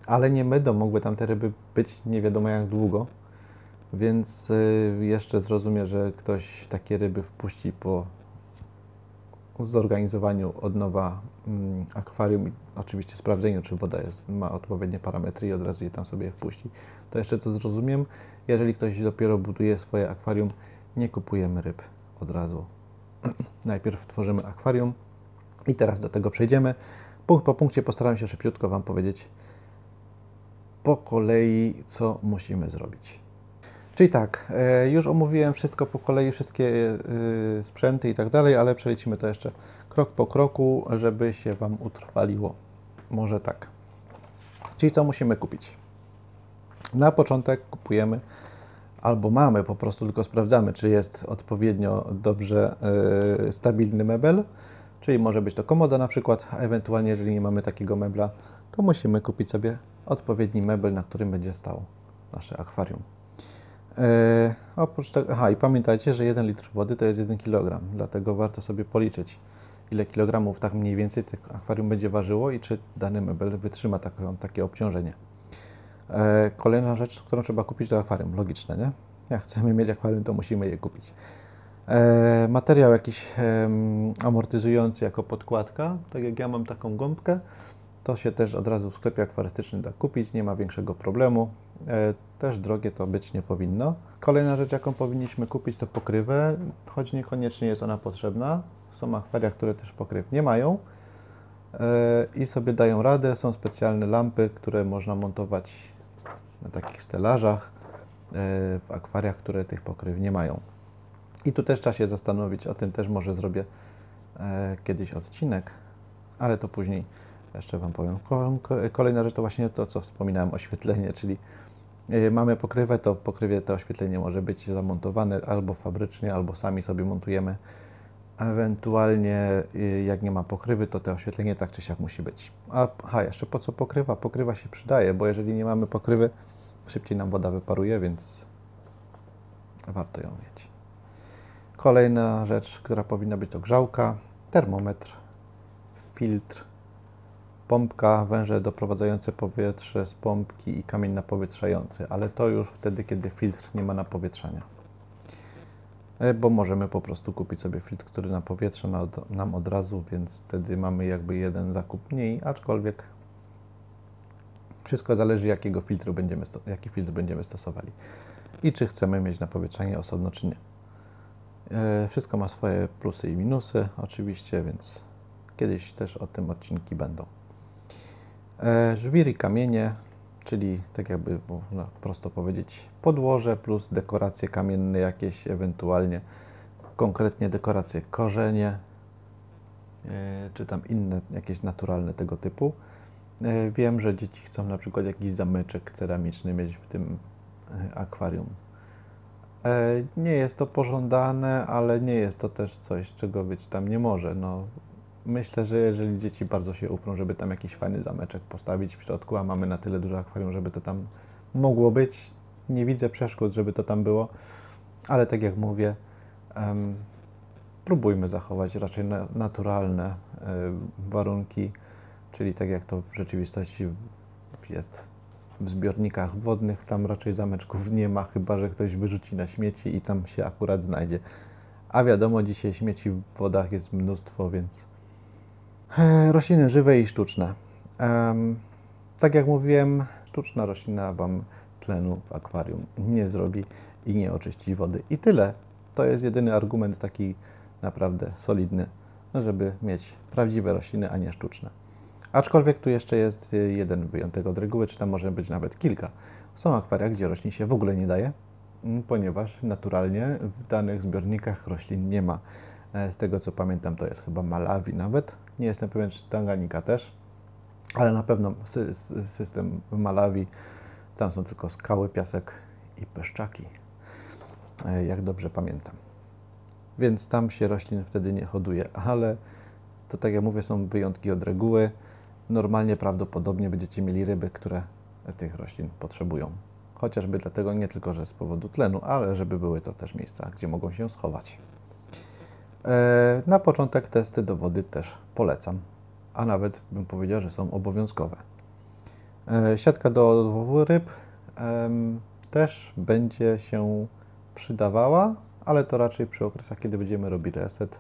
Speaker 1: ale nie będą mogły tam te ryby być nie wiadomo jak długo, więc y, jeszcze zrozumie, że ktoś takie ryby wpuści po zorganizowaniu od nowa mm, akwarium i oczywiście sprawdzeniu, czy woda jest, ma odpowiednie parametry i od razu je tam sobie wpuści. To jeszcze co zrozumiem, jeżeli ktoś dopiero buduje swoje akwarium, nie kupujemy ryb od razu. *clears throat* Najpierw tworzymy akwarium i teraz do tego przejdziemy. Punkt po punkcie postaram się szybciutko Wam powiedzieć po kolei, co musimy zrobić. Czyli tak, e, już omówiłem wszystko po kolei, wszystkie e, sprzęty i tak dalej, ale przelecimy to jeszcze krok po kroku, żeby się Wam utrwaliło. Może tak. Czyli co musimy kupić? Na początek kupujemy albo mamy, po prostu tylko sprawdzamy, czy jest odpowiednio dobrze yy, stabilny mebel, czyli może być to komoda na przykład, a ewentualnie jeżeli nie mamy takiego mebla, to musimy kupić sobie odpowiedni mebel, na którym będzie stał nasze akwarium. E, oprócz tego, aha, i pamiętajcie, że 1 litr wody to jest 1 kg, dlatego warto sobie policzyć, ile kilogramów tak mniej więcej tych akwarium będzie ważyło i czy dany mebel wytrzyma takie obciążenie. E, kolejna rzecz, którą trzeba kupić to akwarium, logiczne, nie? Jak chcemy mieć akwarium, to musimy je kupić. E, materiał jakiś amortyzujący jako podkładka, tak jak ja mam taką gąbkę, to się też od razu w sklepie akwarystycznym da kupić, nie ma większego problemu. E, też drogie to być nie powinno. Kolejna rzecz, jaką powinniśmy kupić, to pokrywę, choć niekoniecznie jest ona potrzebna. Są akwaria, które też pokryw nie mają e, i sobie dają radę. Są specjalne lampy, które można montować na takich stelażach e, w akwariach, które tych pokryw nie mają. I tu też trzeba się zastanowić, o tym też może zrobię kiedyś odcinek, ale to później jeszcze Wam powiem. Kolejna rzecz to właśnie to, co wspominałem, oświetlenie, czyli mamy pokrywę, to pokrywie to oświetlenie może być zamontowane albo fabrycznie, albo sami sobie montujemy. Ewentualnie e, jak nie ma pokrywy, to to oświetlenie tak czy siak musi być. A aha, jeszcze po co pokrywa? Pokrywa się przydaje, bo jeżeli nie mamy pokrywy, szybciej nam woda wyparuje, więc warto ją mieć. Kolejna rzecz, która powinna być to grzałka, termometr, filtr, pompka, węże doprowadzające powietrze z pompki i kamień napowietrzający, ale to już wtedy, kiedy filtr nie ma napowietrzania. E, bo możemy po prostu kupić sobie filtr, który napowietrza nam od razu, więc wtedy mamy jakby jeden zakup mniej, aczkolwiek wszystko zależy, jakiego filtru będziemy, jaki filtr będziemy stosowali i czy chcemy mieć napowietrzanie osobno, czy nie. E, wszystko ma swoje plusy i minusy, oczywiście, więc kiedyś też o tym odcinki będą. E, żwir i kamienie, czyli tak jakby można prosto powiedzieć podłoże plus dekoracje kamienne jakieś ewentualnie konkretnie dekoracje korzenie, e, czy tam inne jakieś naturalne tego typu. E, Wiem, że dzieci chcą na przykład jakiś zamyczek ceramiczny mieć w tym akwarium. Nie jest to pożądane, ale nie jest to też coś, czego być tam nie może. No, myślę, że jeżeli dzieci bardzo się uprą, żeby tam jakiś fajny zameczek postawić w środku, a mamy na tyle duże akwarium, żeby to tam mogło być, nie widzę przeszkód, żeby to tam było, ale tak jak mówię, em, próbujmy zachować raczej na, naturalne e, warunki, czyli tak jak to w rzeczywistości jest w zbiornikach wodnych, tam raczej zameczków nie ma, chyba że ktoś wyrzuci na śmieci i tam się akurat znajdzie. A wiadomo, dzisiaj śmieci w wodach jest mnóstwo, więc rośliny żywe i sztuczne. Tak jak mówiłem, sztuczna roślina Wam tlenu w akwarium nie zrobi i nie oczyści wody. I tyle. To jest jedyny argument taki naprawdę solidny, żeby mieć prawdziwe rośliny, a nie sztuczne. Aczkolwiek tu jeszcze jest jeden wyjątek od reguły, czy tam może być nawet kilka. Są akwaria, gdzie roślin się w ogóle nie daje, ponieważ naturalnie w danych zbiornikach roślin nie ma. E, Z tego co pamiętam, to jest chyba Malawi nawet. Nie jestem pewien, czy Tanganika też, ale na pewno sy- sy- system w Malawi, tam są tylko skały, piasek i peszczaki, e, jak dobrze pamiętam. Więc tam się roślin wtedy nie hoduje, ale to tak jak mówię, są wyjątki od reguły. Normalnie prawdopodobnie będziecie mieli ryby, które tych roślin potrzebują. Chociażby dlatego nie tylko, że z powodu tlenu, ale żeby były to też miejsca, gdzie mogą się schować. E, Na początek testy do wody też polecam, a nawet bym powiedział, że są obowiązkowe. E, Siatka do odłowu ryb też będzie się przydawała, ale to raczej przy okresach, kiedy będziemy robić reset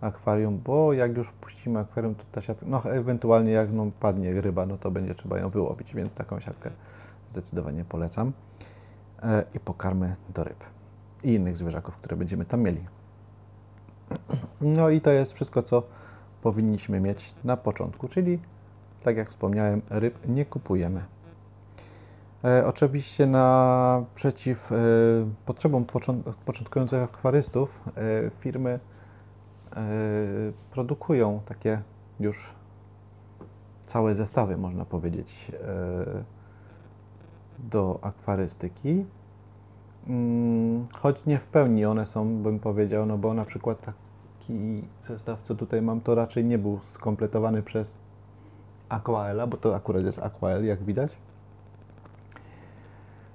Speaker 1: akwarium, bo jak już puścimy akwarium, to ta siatka, no ewentualnie jak no, padnie ryba, no to będzie trzeba ją wyłowić, więc taką siatkę zdecydowanie polecam. E, I pokarmy do ryb i innych zwierzaków, które będziemy tam mieli. No i to jest wszystko, co powinniśmy mieć na początku, czyli tak jak wspomniałem, ryb nie kupujemy. E, oczywiście naprzeciw e, potrzebom począ- początkujących akwarystów e, firmy e, produkują takie już całe zestawy, można powiedzieć, e, do akwarystyki. Mm, Choć nie w pełni one są, bym powiedział, no bo na przykład taki zestaw, co tutaj mam, to raczej nie był skompletowany przez Aquaela, bo to akurat jest Aquael, jak widać.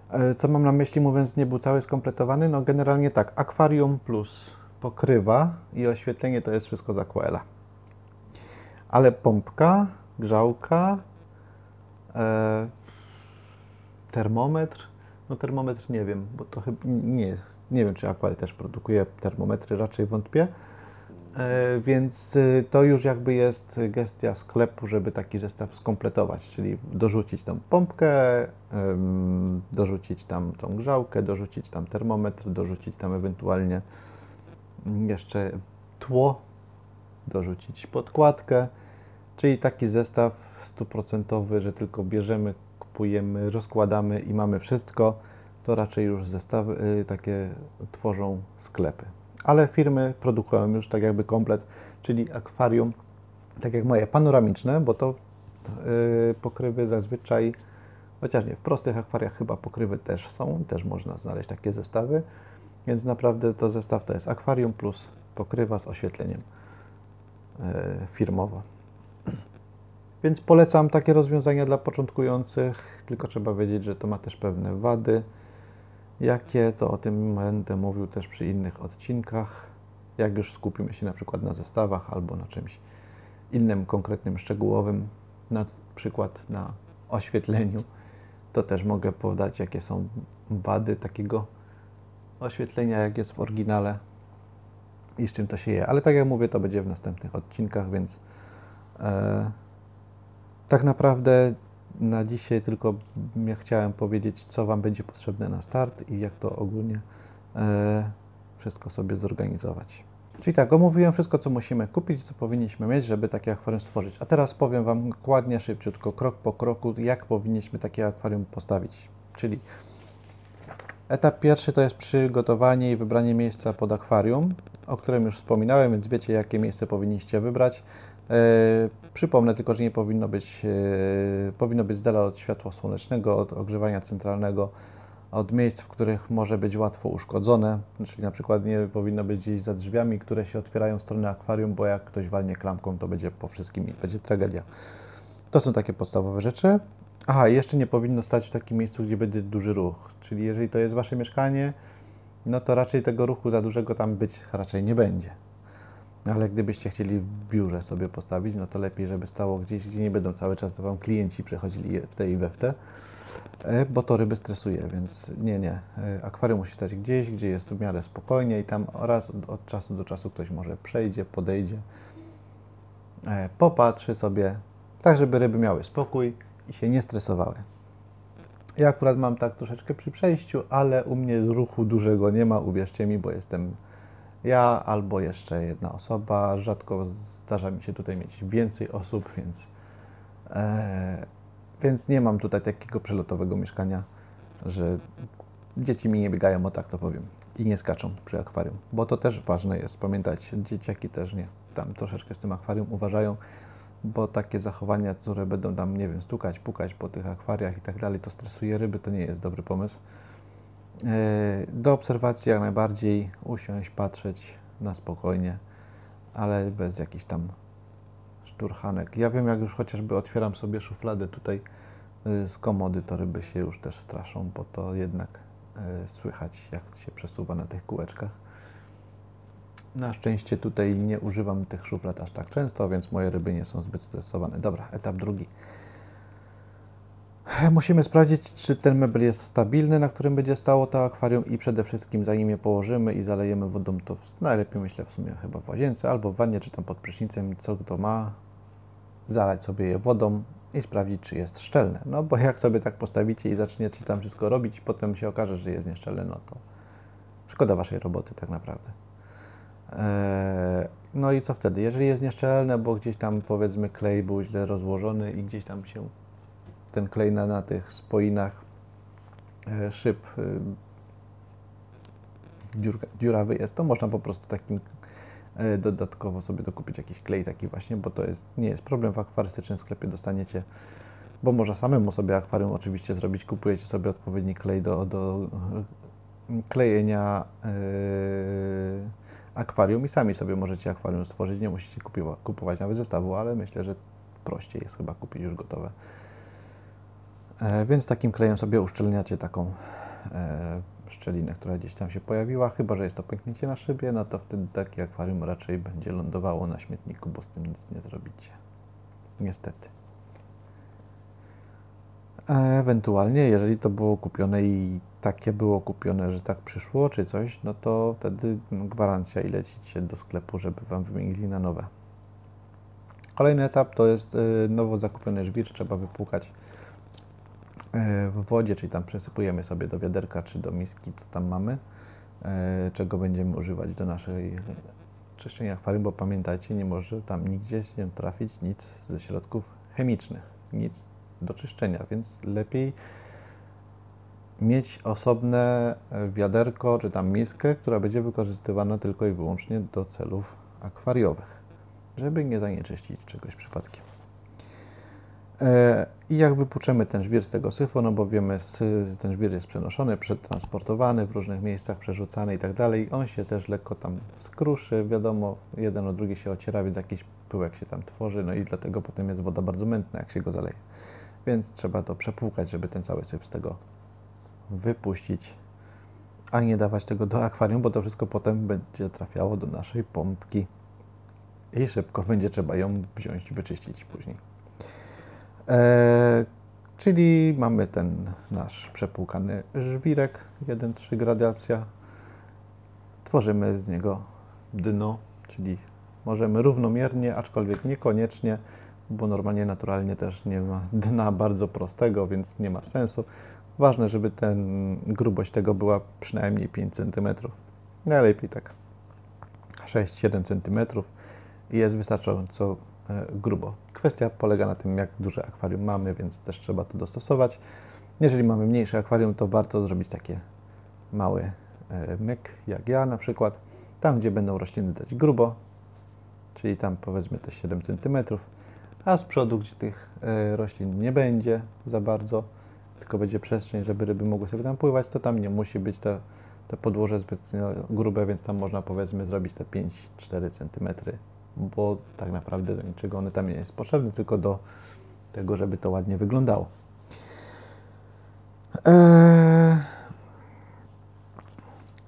Speaker 1: E, Co mam na myśli, mówiąc, nie był cały skompletowany? No generalnie tak, akwarium plus pokrywa i oświetlenie to jest wszystko z Aquaela. Ale pompka, grzałka, e, termometr, no termometr nie wiem, bo to chyba nie jest, nie wiem czy Aquael też produkuje termometry, raczej wątpię. E, Więc y, to już jakby jest gestia sklepu, żeby taki zestaw skompletować, czyli dorzucić tą pompkę, dorzucić tam tą grzałkę, dorzucić tam termometr, dorzucić tam ewentualnie jeszcze tło, dorzucić podkładkę, czyli taki zestaw stuprocentowy, że tylko bierzemy, kupujemy, rozkładamy i mamy wszystko, to raczej już zestawy y, takie tworzą sklepy ale firmy produkują już tak jakby komplet, czyli akwarium, tak jak moje, panoramiczne, bo to yy, pokrywy zazwyczaj, chociaż nie, w prostych akwariach chyba pokrywy też są, też można znaleźć takie zestawy, więc naprawdę to zestaw to jest akwarium plus pokrywa z oświetleniem yy, firmowo. Więc polecam takie rozwiązania dla początkujących, tylko trzeba wiedzieć, że to ma też pewne wady. Jakie, to o tym będę mówił też przy innych odcinkach. Jak już skupimy się na przykład na zestawach albo na czymś innym, konkretnym, szczegółowym, na przykład na oświetleniu, to też mogę podać, jakie są wady takiego oświetlenia, jak jest w oryginale i z czym to się je. Ale tak jak mówię, to będzie w następnych odcinkach, więc e, tak naprawdę na dzisiaj tylko ja chciałem powiedzieć, co Wam będzie potrzebne na start i jak to ogólnie e, wszystko sobie zorganizować. Czyli tak, omówiłem wszystko, co musimy kupić, co powinniśmy mieć, żeby takie akwarium stworzyć. A teraz powiem Wam dokładnie, szybciutko, krok po kroku, jak powinniśmy takie akwarium postawić. Czyli etap pierwszy to jest przygotowanie i wybranie miejsca pod akwarium. o którym już wspominałem, więc wiecie, jakie miejsce powinniście wybrać. E, przypomnę tylko, że nie powinno być, e, powinno być z dala od światła słonecznego, od ogrzewania centralnego, od miejsc, w których może być łatwo uszkodzone, czyli na przykład nie powinno być gdzieś za drzwiami, które się otwierają w stronę akwarium, bo jak ktoś walnie klamką, to będzie po wszystkim i będzie tragedia. To są takie podstawowe rzeczy. Aha, jeszcze nie powinno stać w takim miejscu, gdzie będzie duży ruch, czyli jeżeli to jest Wasze mieszkanie, no to raczej tego ruchu za dużego tam być raczej nie będzie. Ale gdybyście chcieli w biurze sobie postawić, no to lepiej, żeby stało gdzieś, gdzie nie będą cały czas do Wam klienci przechodzili w te i we w te, e, bo to ryby stresuje, więc nie, nie. E, akwarium musi stać gdzieś, gdzie jest w miarę spokojnie i tam oraz od, od czasu do czasu ktoś może przejdzie, podejdzie, e, popatrzy sobie, tak żeby ryby miały spokój i się nie stresowały. Ja akurat mam tak troszeczkę przy przejściu, ale u mnie ruchu dużego nie ma, uwierzcie mi, bo jestem ja albo jeszcze jedna osoba. Rzadko zdarza mi się tutaj mieć więcej osób, więc, e, więc nie mam tutaj takiego przelotowego mieszkania, że dzieci mi nie biegają, o tak to powiem, i nie skaczą przy akwarium, bo to też ważne jest, pamiętajcie, dzieciaki też nie, tam troszeczkę z tym akwarium uważają, bo takie zachowania, które będą tam, nie wiem, stukać, pukać po tych akwariach i tak dalej, to stresuje ryby, to nie jest dobry pomysł. E, do obserwacji jak najbardziej usiąść, patrzeć na spokojnie, ale bez jakichś tam szturchanek. Ja wiem, jak już chociażby otwieram sobie szufladę tutaj e, z komody, to ryby się już też straszą, bo to jednak e, słychać, jak się przesuwa na tych kółeczkach. Na szczęście tutaj nie używam tych szuflad aż tak często, więc moje ryby nie są zbyt stresowane. Dobra, etap drugi. Musimy sprawdzić, czy ten mebel jest stabilny, na którym będzie stało to akwarium i przede wszystkim zanim je położymy i zalejemy wodą, to najlepiej myślę w sumie chyba w łazience albo w wannie, czy tam pod prysznicem, co kto ma, zalać sobie je wodą i sprawdzić, czy jest szczelne. No bo jak sobie tak postawicie i zaczniecie tam wszystko robić, potem się okaże, że jest nieszczelne, no to szkoda Waszej roboty tak naprawdę. Eee, no i co wtedy? Jeżeli jest nieszczelne, bo gdzieś tam powiedzmy klej był źle rozłożony i gdzieś tam się ten klej na, na tych spoinach e, szyb e, dziur, dziurawy jest, to można po prostu takim e, dodatkowo sobie dokupić jakiś klej taki właśnie, bo to jest, nie jest problem. W akwarystycznym sklepie dostaniecie, bo można samemu sobie akwarium oczywiście zrobić, kupujecie sobie odpowiedni klej do, do klejenia yy, akwarium i sami sobie możecie akwarium stworzyć, nie musicie kupować, kupować nawet zestawu, ale myślę, że prościej jest chyba kupić już gotowe. E, więc takim klejem sobie uszczelniacie taką e, szczelinę, która gdzieś tam się pojawiła, chyba że jest to pęknięcie na szybie, no to wtedy takie akwarium raczej będzie lądowało na śmietniku, bo z tym nic nie zrobicie. Niestety. E, ewentualnie, jeżeli to było kupione i takie było kupione, że tak przyszło, czy coś, no to wtedy gwarancja i lecicie do sklepu, żeby Wam wymienili na nowe. Kolejny etap to jest nowo zakupiony żwir, trzeba wypłukać w wodzie, czyli tam przesypujemy sobie do wiaderka czy do miski, co tam mamy, e, czego będziemy używać do naszej czyszczenia akwarium, bo pamiętajcie, nie może tam nigdzie się trafić nic ze środków chemicznych, nic do czyszczenia, więc lepiej mieć osobne wiaderko czy tam miskę, która będzie wykorzystywana tylko i wyłącznie do celów akwariowych, żeby nie zanieczyścić czegoś przypadkiem. E, I jak wypuczemy ten żwir z tego syfu, no bo wiemy, ten żwir jest przenoszony, przetransportowany w różnych miejscach, przerzucany i tak dalej, on się też lekko tam skruszy, wiadomo, jeden o drugi się ociera, więc jakiś pyłek się tam tworzy, no i dlatego potem jest woda bardzo mętna, jak się go zaleje. Więc trzeba to przepłukać, żeby ten cały syf z tego wypuścić, a nie dawać tego do akwarium, bo to wszystko potem będzie trafiało do naszej pompki i szybko będzie trzeba ją wziąć wyczyścić później. E, czyli mamy ten nasz przepłukany żwirek 1,3 gradacja. Tworzymy z niego dno, czyli możemy równomiernie, aczkolwiek niekoniecznie, bo normalnie naturalnie też nie ma dna bardzo prostego, więc nie ma sensu. Ważne, żeby ten grubość tego była przynajmniej 5 cm. Najlepiej tak 6-7 cm i jest wystarczająco e, grubo. Kwestia polega na tym, jak duże akwarium mamy, więc też trzeba to dostosować. Jeżeli mamy mniejsze akwarium, to warto zrobić takie mały e, myk, jak ja na przykład, Tam, gdzie będą rośliny dać grubo, czyli tam powiedzmy te 7 cm, a z przodu, gdzie tych e, roślin nie będzie za bardzo, tylko będzie przestrzeń, żeby ryby mogły sobie tam pływać, to tam nie musi być te, te podłoże zbyt grube, więc tam można powiedzmy zrobić te 5-4 cm, bo tak naprawdę do niczego one tam nie jest potrzebne, tylko do tego, żeby to ładnie wyglądało. Eee,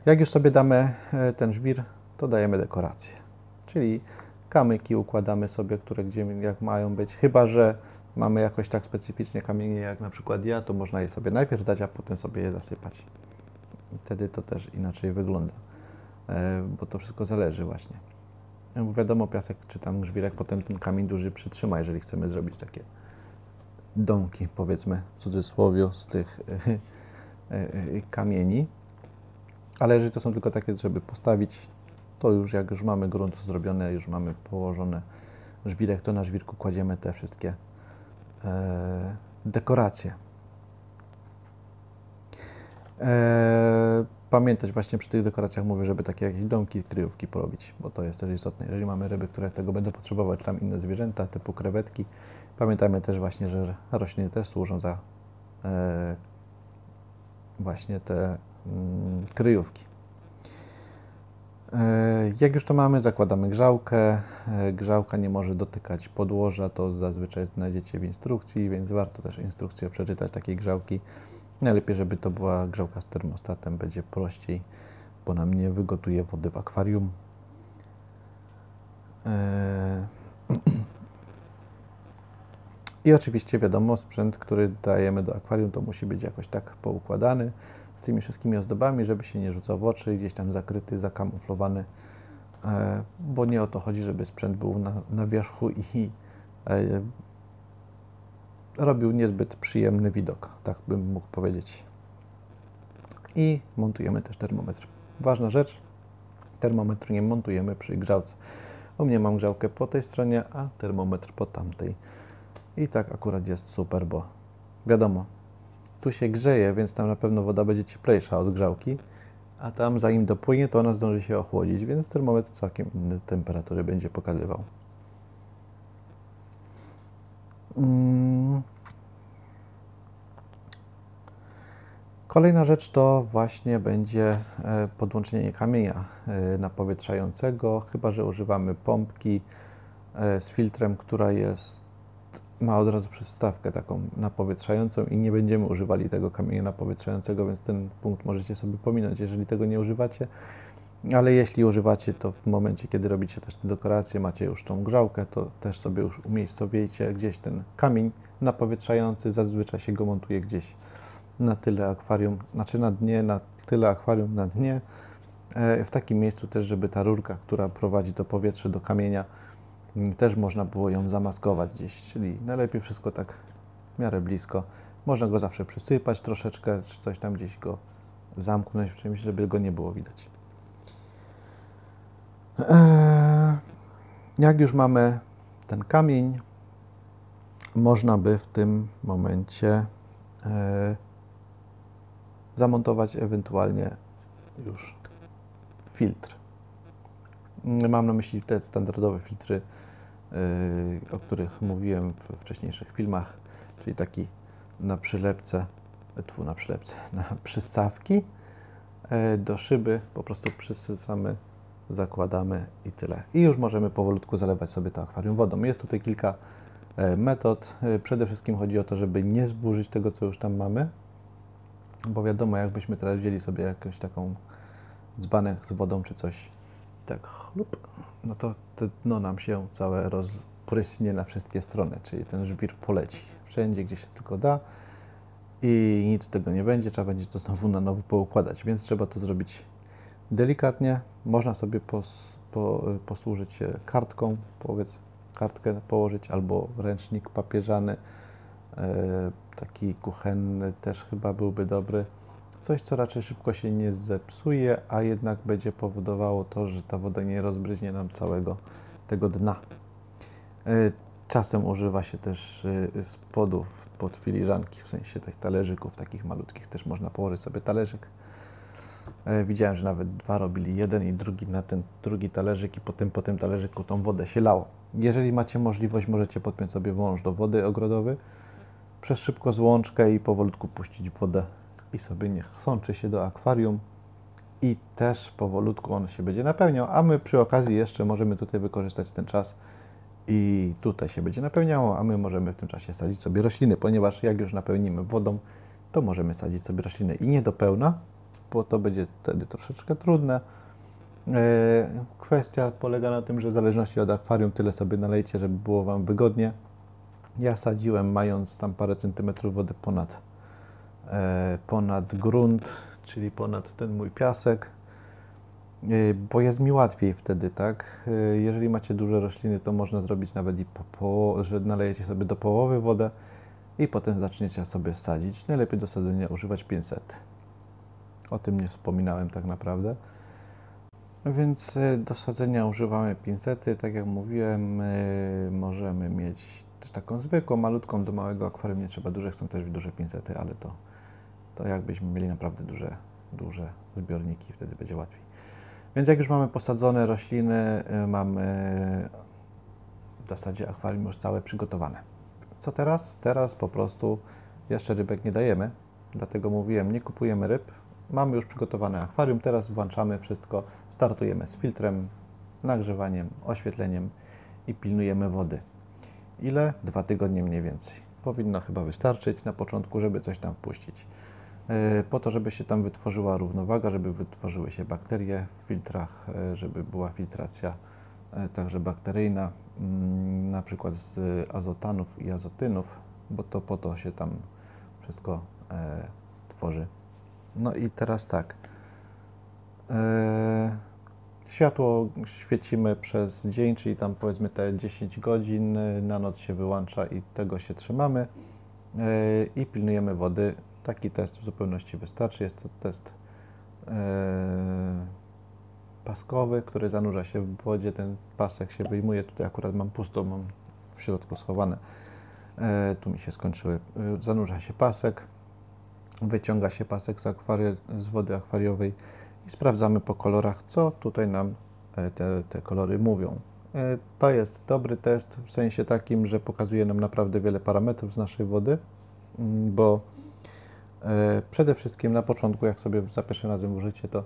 Speaker 1: jak już sobie damy e, ten żwir, to dajemy dekorację. Czyli kamyki układamy sobie, które gdzie jak mają być. Chyba, że mamy jakoś tak specyficznie kamienie, jak na przykład ja, to można je sobie najpierw dać, a potem sobie je zasypać. Wtedy to też inaczej wygląda, e, bo to wszystko zależy właśnie. Bo wiadomo, piasek czy tam żwirek potem ten kamień duży przytrzyma, jeżeli chcemy zrobić takie domki, powiedzmy w cudzysłowie, z tych e, kamieni. Ale jeżeli to są tylko takie, żeby postawić, to już jak już mamy grunt zrobione, już mamy położone żwirek, to na żwirku kładziemy te wszystkie e, dekoracje. E, pamiętać właśnie przy tych dekoracjach mówię, żeby takie jakieś domki, kryjówki porobić, bo to jest też istotne. Jeżeli mamy ryby, które tego będą potrzebować, tam inne zwierzęta, typu krewetki, pamiętajmy też właśnie, że rośliny też służą za e, właśnie te Mm, kryjówki. E, jak już to mamy, zakładamy grzałkę. E, grzałka nie może dotykać podłoża, to zazwyczaj znajdziecie w instrukcji, więc warto też instrukcję przeczytać takiej grzałki. Najlepiej, żeby to była grzałka z termostatem, będzie prościej, bo nam nie wygotuje wody w akwarium. E, *clears throat* I oczywiście wiadomo, sprzęt, który dajemy do akwarium, to musi być jakoś tak poukładany z tymi wszystkimi ozdobami, żeby się nie rzucał w oczy, gdzieś tam zakryty, zakamuflowany, e, bo nie o to chodzi, żeby sprzęt był na, na wierzchu i e, robił niezbyt przyjemny widok, tak bym mógł powiedzieć. I montujemy też termometr. Ważna rzecz, termometr nie montujemy przy grzałce. U mnie mam grzałkę po tej stronie, a termometr po tamtej. I tak akurat jest super, bo wiadomo, tu się grzeje, więc tam na pewno woda będzie cieplejsza od grzałki, a tam zanim dopłynie, to ona zdąży się ochłodzić, więc termometr całkiem inne temperatury będzie pokazywał. Mm. Kolejna rzecz to właśnie będzie e, podłączenie kamienia e, napowietrzającego, chyba że używamy pompki e, z filtrem, która jest ma od razu przystawkę taką napowietrzającą i nie będziemy używali tego kamienia napowietrzającego, więc ten punkt możecie sobie pominąć, jeżeli tego nie używacie. Ale jeśli używacie, to w momencie, kiedy robicie też te dekoracje, macie już tą grzałkę, to też sobie już umiejscowiejcie gdzieś ten kamień napowietrzający. Zazwyczaj się go montuje gdzieś na tyle akwarium, znaczy na dnie, na tyle akwarium na dnie. E, w takim miejscu też, żeby ta rurka, która prowadzi to powietrze do kamienia, też można było ją zamaskować gdzieś, czyli najlepiej wszystko tak w miarę blisko. Można go zawsze przysypać troszeczkę, czy coś tam gdzieś go zamknąć w czymś, żeby go nie było widać. Eee, jak już mamy ten kamień, można by w tym momencie e, zamontować ewentualnie już filtr. Mam na myśli te standardowe filtry Y, o których mówiłem w wcześniejszych filmach, czyli taki na przylepce, tu na przylepce, na przystawki do szyby, po prostu przysysamy, zakładamy i tyle. I już możemy powolutku zalewać sobie to akwarium wodą. Jest tutaj kilka y, metod. Przede wszystkim chodzi o to, żeby nie zburzyć tego, co już tam mamy, bo wiadomo, jakbyśmy teraz wzięli sobie jakąś taką dzbanek z wodą czy coś, tak chlup, no to dno nam się całe rozpryśnie na wszystkie strony, czyli ten żwir poleci wszędzie, gdzie się tylko da i nic z tego nie będzie, trzeba będzie to znowu na nowo poukładać, więc trzeba to zrobić delikatnie. Można sobie pos, po, posłużyć się kartką, powiedz, kartkę położyć albo ręcznik papieżany, e, taki kuchenny też chyba byłby dobry. Coś, co raczej szybko się nie zepsuje, a jednak będzie powodowało to, że ta woda nie rozbryznie nam całego tego dna. E, czasem używa się też e, spodów pod filiżanki, w sensie tych talerzyków takich malutkich. Też można położyć sobie talerzyk. E, Widziałem, że nawet dwa robili, jeden i drugi na ten drugi talerzyk i potem po tym talerzyku tą wodę się lało. Jeżeli macie możliwość, możecie podpiąć sobie wąż do wody ogrodowy, przez szybko złączkę i powolutku puścić wodę i sobie niech sączy się do akwarium i też powolutku on się będzie napełniał, a my przy okazji jeszcze możemy tutaj wykorzystać ten czas i tutaj się będzie napełniało, a my możemy w tym czasie sadzić sobie rośliny, ponieważ jak już napełnimy wodą, to możemy sadzić sobie rośliny i nie do pełna, bo to będzie wtedy troszeczkę trudne. E, Kwestia polega na tym, że w zależności od akwarium tyle sobie nalejcie, żeby było Wam wygodnie. Ja sadziłem mając tam parę centymetrów wody ponad, e, ponad grunt, czyli ponad ten mój piasek, e, bo jest mi łatwiej wtedy, tak? Jeżeli macie duże rośliny, to można zrobić nawet i po, po, że nalejecie sobie do połowy wodę i potem zaczniecie sobie sadzić. Najlepiej do sadzenia używać pincety. O tym nie wspominałem tak naprawdę. Więc y, do sadzenia używamy pincety. Tak jak mówiłem, y, możemy mieć taką zwykłą, malutką do małego akwarium. Nie trzeba dużych, są też duże pincety, ale to, to jakbyśmy mieli naprawdę duże, duże zbiorniki, wtedy będzie łatwiej. Więc jak już mamy posadzone rośliny, y, mamy w zasadzie akwarium już całe przygotowane. Co teraz? Teraz po prostu jeszcze rybek nie dajemy, dlatego mówiłem, nie kupujemy ryb. Mamy już przygotowane akwarium, teraz włączamy wszystko, startujemy z filtrem, nagrzewaniem, oświetleniem i pilnujemy wody. Ile? Dwa tygodnie mniej więcej. Powinno chyba wystarczyć na początku, żeby coś tam wpuścić. Yy, Po to, żeby się tam wytworzyła równowaga, żeby wytworzyły się bakterie w filtrach, yy, żeby była filtracja e, także bakteryjna, mm, na przykład z azotanów i azotynów, bo to po to się tam wszystko e, tworzy. No i teraz tak. E, światło świecimy przez dzień, czyli tam powiedzmy te 10 godzin, na noc się wyłącza i tego się trzymamy e, i pilnujemy wody. Taki test w zupełności wystarczy. Jest to test e, paskowy, który zanurza się w wodzie. Ten pasek się wyjmuje. Tutaj akurat mam pusto, mam w środku schowane. Tu mi się skończyły. Zanurza się pasek, wyciąga się pasek z, akwari- z wody akwariowej i sprawdzamy po kolorach, co tutaj nam e, te, te kolory mówią. E, To jest dobry test w sensie takim, że pokazuje nam naprawdę wiele parametrów z naszej wody, mm, bo e, przede wszystkim na początku, jak sobie za pierwszym razem użycie, to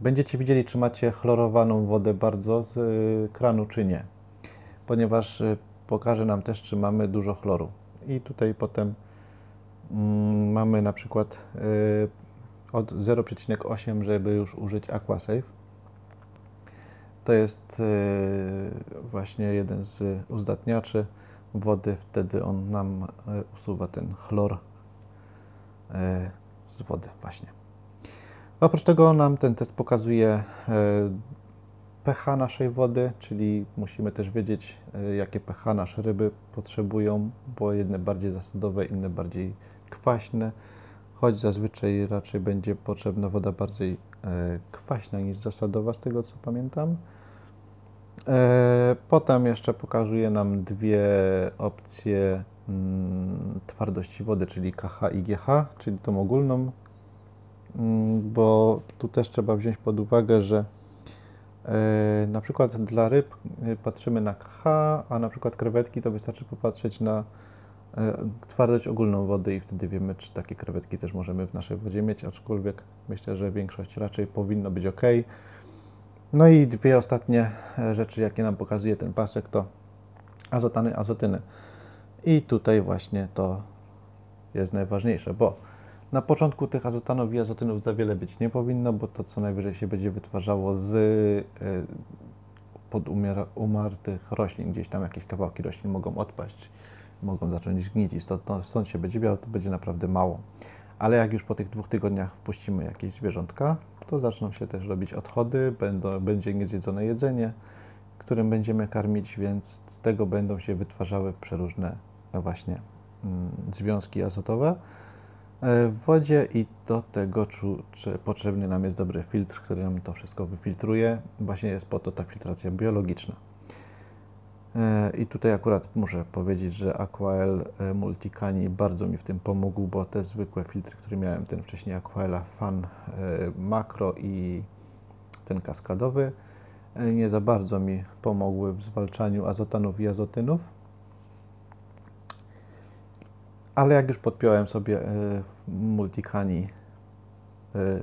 Speaker 1: będziecie widzieli, czy macie chlorowaną wodę bardzo z kranu, czy nie, ponieważ pokaże nam też, czy mamy dużo chloru. I tutaj potem mamy na przykład y, od 0,8, żeby już użyć AquaSafe. To jest y, właśnie jeden z uzdatniaczy wody, wtedy on nam y, usuwa ten chlor z wody właśnie. Oprócz tego nam ten test pokazuje pH naszej wody, czyli musimy też wiedzieć, jakie pH nasze ryby potrzebują, bo jedne bardziej zasadowe, inne bardziej kwaśne, choć zazwyczaj raczej będzie potrzebna woda bardziej e, kwaśna niż zasadowa, z tego co pamiętam. E, Potem jeszcze pokazuje nam dwie opcje mm, twardości wody, czyli KH i GH, czyli tą ogólną Mm, bo tu też trzeba wziąć pod uwagę, że e, na przykład dla ryb e, patrzymy na KH, a na przykład krewetki to wystarczy popatrzeć na twardość ogólną wody i wtedy wiemy, czy takie krewetki też możemy w naszej wodzie mieć, aczkolwiek myślę, że większość raczej powinno być ok. No i dwie ostatnie e, rzeczy, jakie nam pokazuje ten pasek, to azotany, azotyny. I tutaj właśnie to jest najważniejsze, bo na początku tych azotanów i azotynów za wiele być nie powinno, bo to co najwyżej się będzie wytwarzało z y, podumartych roślin. Gdzieś tam jakieś kawałki roślin mogą odpaść, mogą zacząć gnić i stąd, to- stąd się będzie biało, to będzie naprawdę mało. Ale jak już po tych dwóch tygodniach wpuścimy jakieś zwierzątka, to zaczną się też robić odchody, będą, będzie niezjedzone jedzenie, którym będziemy karmić, więc z tego będą się wytwarzały przeróżne właśnie mm, związki azotowe e, w wodzie i do tego czy potrzebny nam jest dobry filtr, który nam to wszystko wyfiltruje. Właśnie jest po to ta filtracja biologiczna. E, I tutaj akurat muszę powiedzieć, że Aquael e, Multicani bardzo mi w tym pomógł, bo te zwykłe filtry, które miałem, ten wcześniej Aquaela Fan e, Makro i ten kaskadowy, nie za bardzo mi pomogły w zwalczaniu azotanów i azotynów. Ale jak już podpiąłem sobie Multicani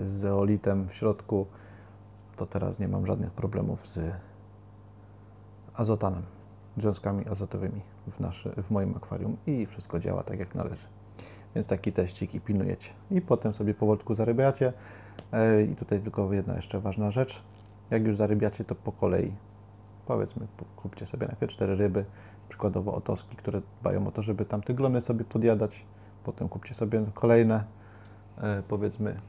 Speaker 1: z zeolitem w środku, to teraz nie mam żadnych problemów z azotanem wiązkami azotowymi w, naszy, w moim akwarium i wszystko działa tak jak należy. Więc taki teścik i pilnujecie. I potem sobie powolutku zarybiacie. E, I tutaj tylko jedna jeszcze ważna rzecz. Jak już zarybiacie, to po kolei powiedzmy, kupcie sobie najpierw cztery ryby, przykładowo otoski, które dbają o to, żeby tam tyglony sobie podjadać. Potem kupcie sobie kolejne, e, powiedzmy,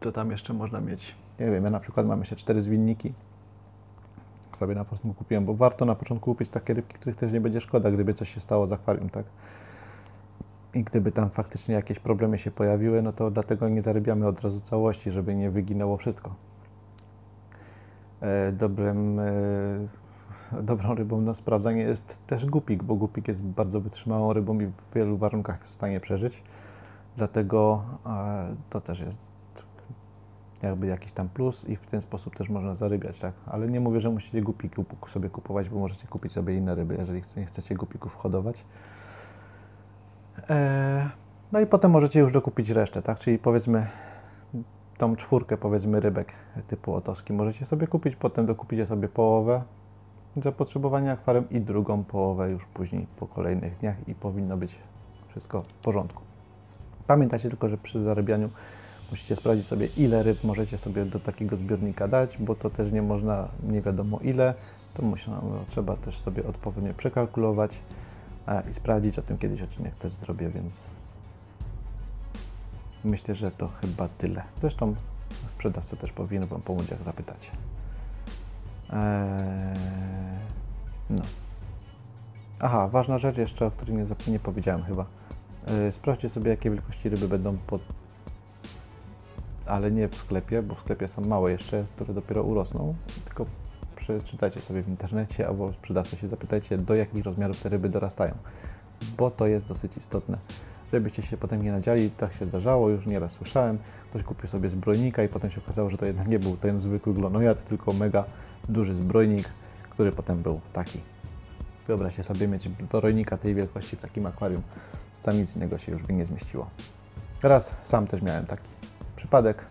Speaker 1: co tam jeszcze można mieć. Nie wiem, ja na przykład mam jeszcze cztery zwinniki, sobie na początku kupiłem, bo warto na początku kupić takie rybki, których też nie będzie szkoda, gdyby coś się stało z akwarium, tak? I gdyby tam faktycznie jakieś problemy się pojawiły, no to dlatego nie zarybiamy od razu całości, żeby nie wyginęło wszystko. E, dobrym, e, dobrą rybą na sprawdzanie jest też gupik, bo gupik jest bardzo wytrzymałą rybą i w wielu warunkach jest w stanie przeżyć. Dlatego e, to też jest jakby jakiś tam plus i w ten sposób też można zarybiać, tak? Ale nie mówię, że musicie gupików sobie kupować, bo możecie kupić sobie inne ryby, jeżeli nie chcecie gupików hodować. Eee, no i potem możecie już dokupić resztę, tak? Czyli powiedzmy tą czwórkę powiedzmy rybek typu otoski możecie sobie kupić, potem dokupicie sobie połowę zapotrzebowania akwarium i drugą połowę już później po kolejnych dniach i powinno być wszystko w porządku. Pamiętajcie tylko, że przy zarabianiu Musicie sprawdzić sobie, ile ryb możecie sobie do takiego zbiornika dać, bo to też nie można nie wiadomo ile. To no, trzeba też sobie odpowiednio przekalkulować a, i sprawdzić. O tym kiedyś odcinek też zrobię, więc myślę, że to chyba tyle. Zresztą sprzedawca też powinien Wam pomóc, jak zapytacie. Eee, no. Aha, ważna rzecz jeszcze, o której nie, nie powiedziałem chyba. Eee, sprawdźcie sobie, jakie wielkości ryby będą pod ale nie w sklepie, bo w sklepie są małe jeszcze, które dopiero urosną, tylko przeczytajcie sobie w internecie albo sprzedawcy się zapytajcie, do jakich rozmiarów te ryby dorastają, bo to jest dosyć istotne. Żebyście się potem nie nadziali, tak się zdarzało, już nieraz słyszałem, ktoś kupił sobie zbrojnika i potem się okazało, że to jednak nie był ten zwykły glonojad, tylko mega duży zbrojnik, który potem był taki. Wyobraźcie sobie mieć zbrojnika tej wielkości w takim akwarium, tam nic innego się już by nie zmieściło. Teraz sam też miałem taki przypadek.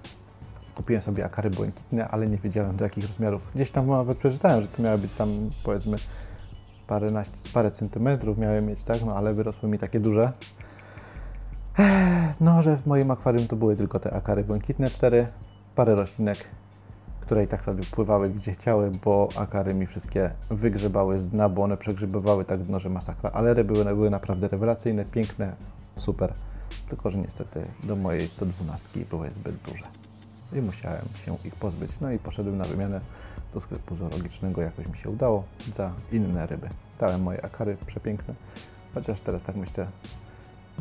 Speaker 1: Kupiłem sobie akary błękitne, ale nie wiedziałem do jakich rozmiarów. Gdzieś tam nawet przeczytałem, że to miały być tam powiedzmy parę, centymetrów miały mieć, tak? No ale wyrosły mi takie duże. No, że w moim akwarium to były tylko te akary błękitne, cztery, parę roślinek, które i tak sobie pływały gdzie chciały, bo akary mi wszystkie wygrzebały z dna, bo one przegrzebywały tak dno, że masakra. Ale ryby były, były naprawdę rewelacyjne, piękne, super tylko że niestety do mojej 112 były zbyt duże. I musiałem się ich pozbyć. No i poszedłem na wymianę do sklepu zoologicznego, jakoś mi się udało, za inne ryby. Dałem moje akary przepiękne, chociaż teraz tak myślę,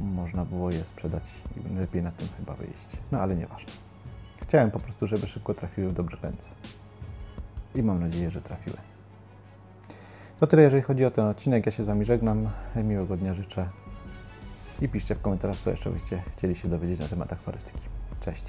Speaker 1: można było je sprzedać i lepiej na tym chyba wyjść. No ale nieważne. Chciałem po prostu, żeby szybko trafiły w dobre ręce. I mam nadzieję, że trafiły. To tyle, jeżeli chodzi o ten odcinek. Ja się z Wami żegnam. Miłego dnia życzę i piszcie w komentarzach, co jeszcze byście chcieli się dowiedzieć na temat akwarystyki. Cześć!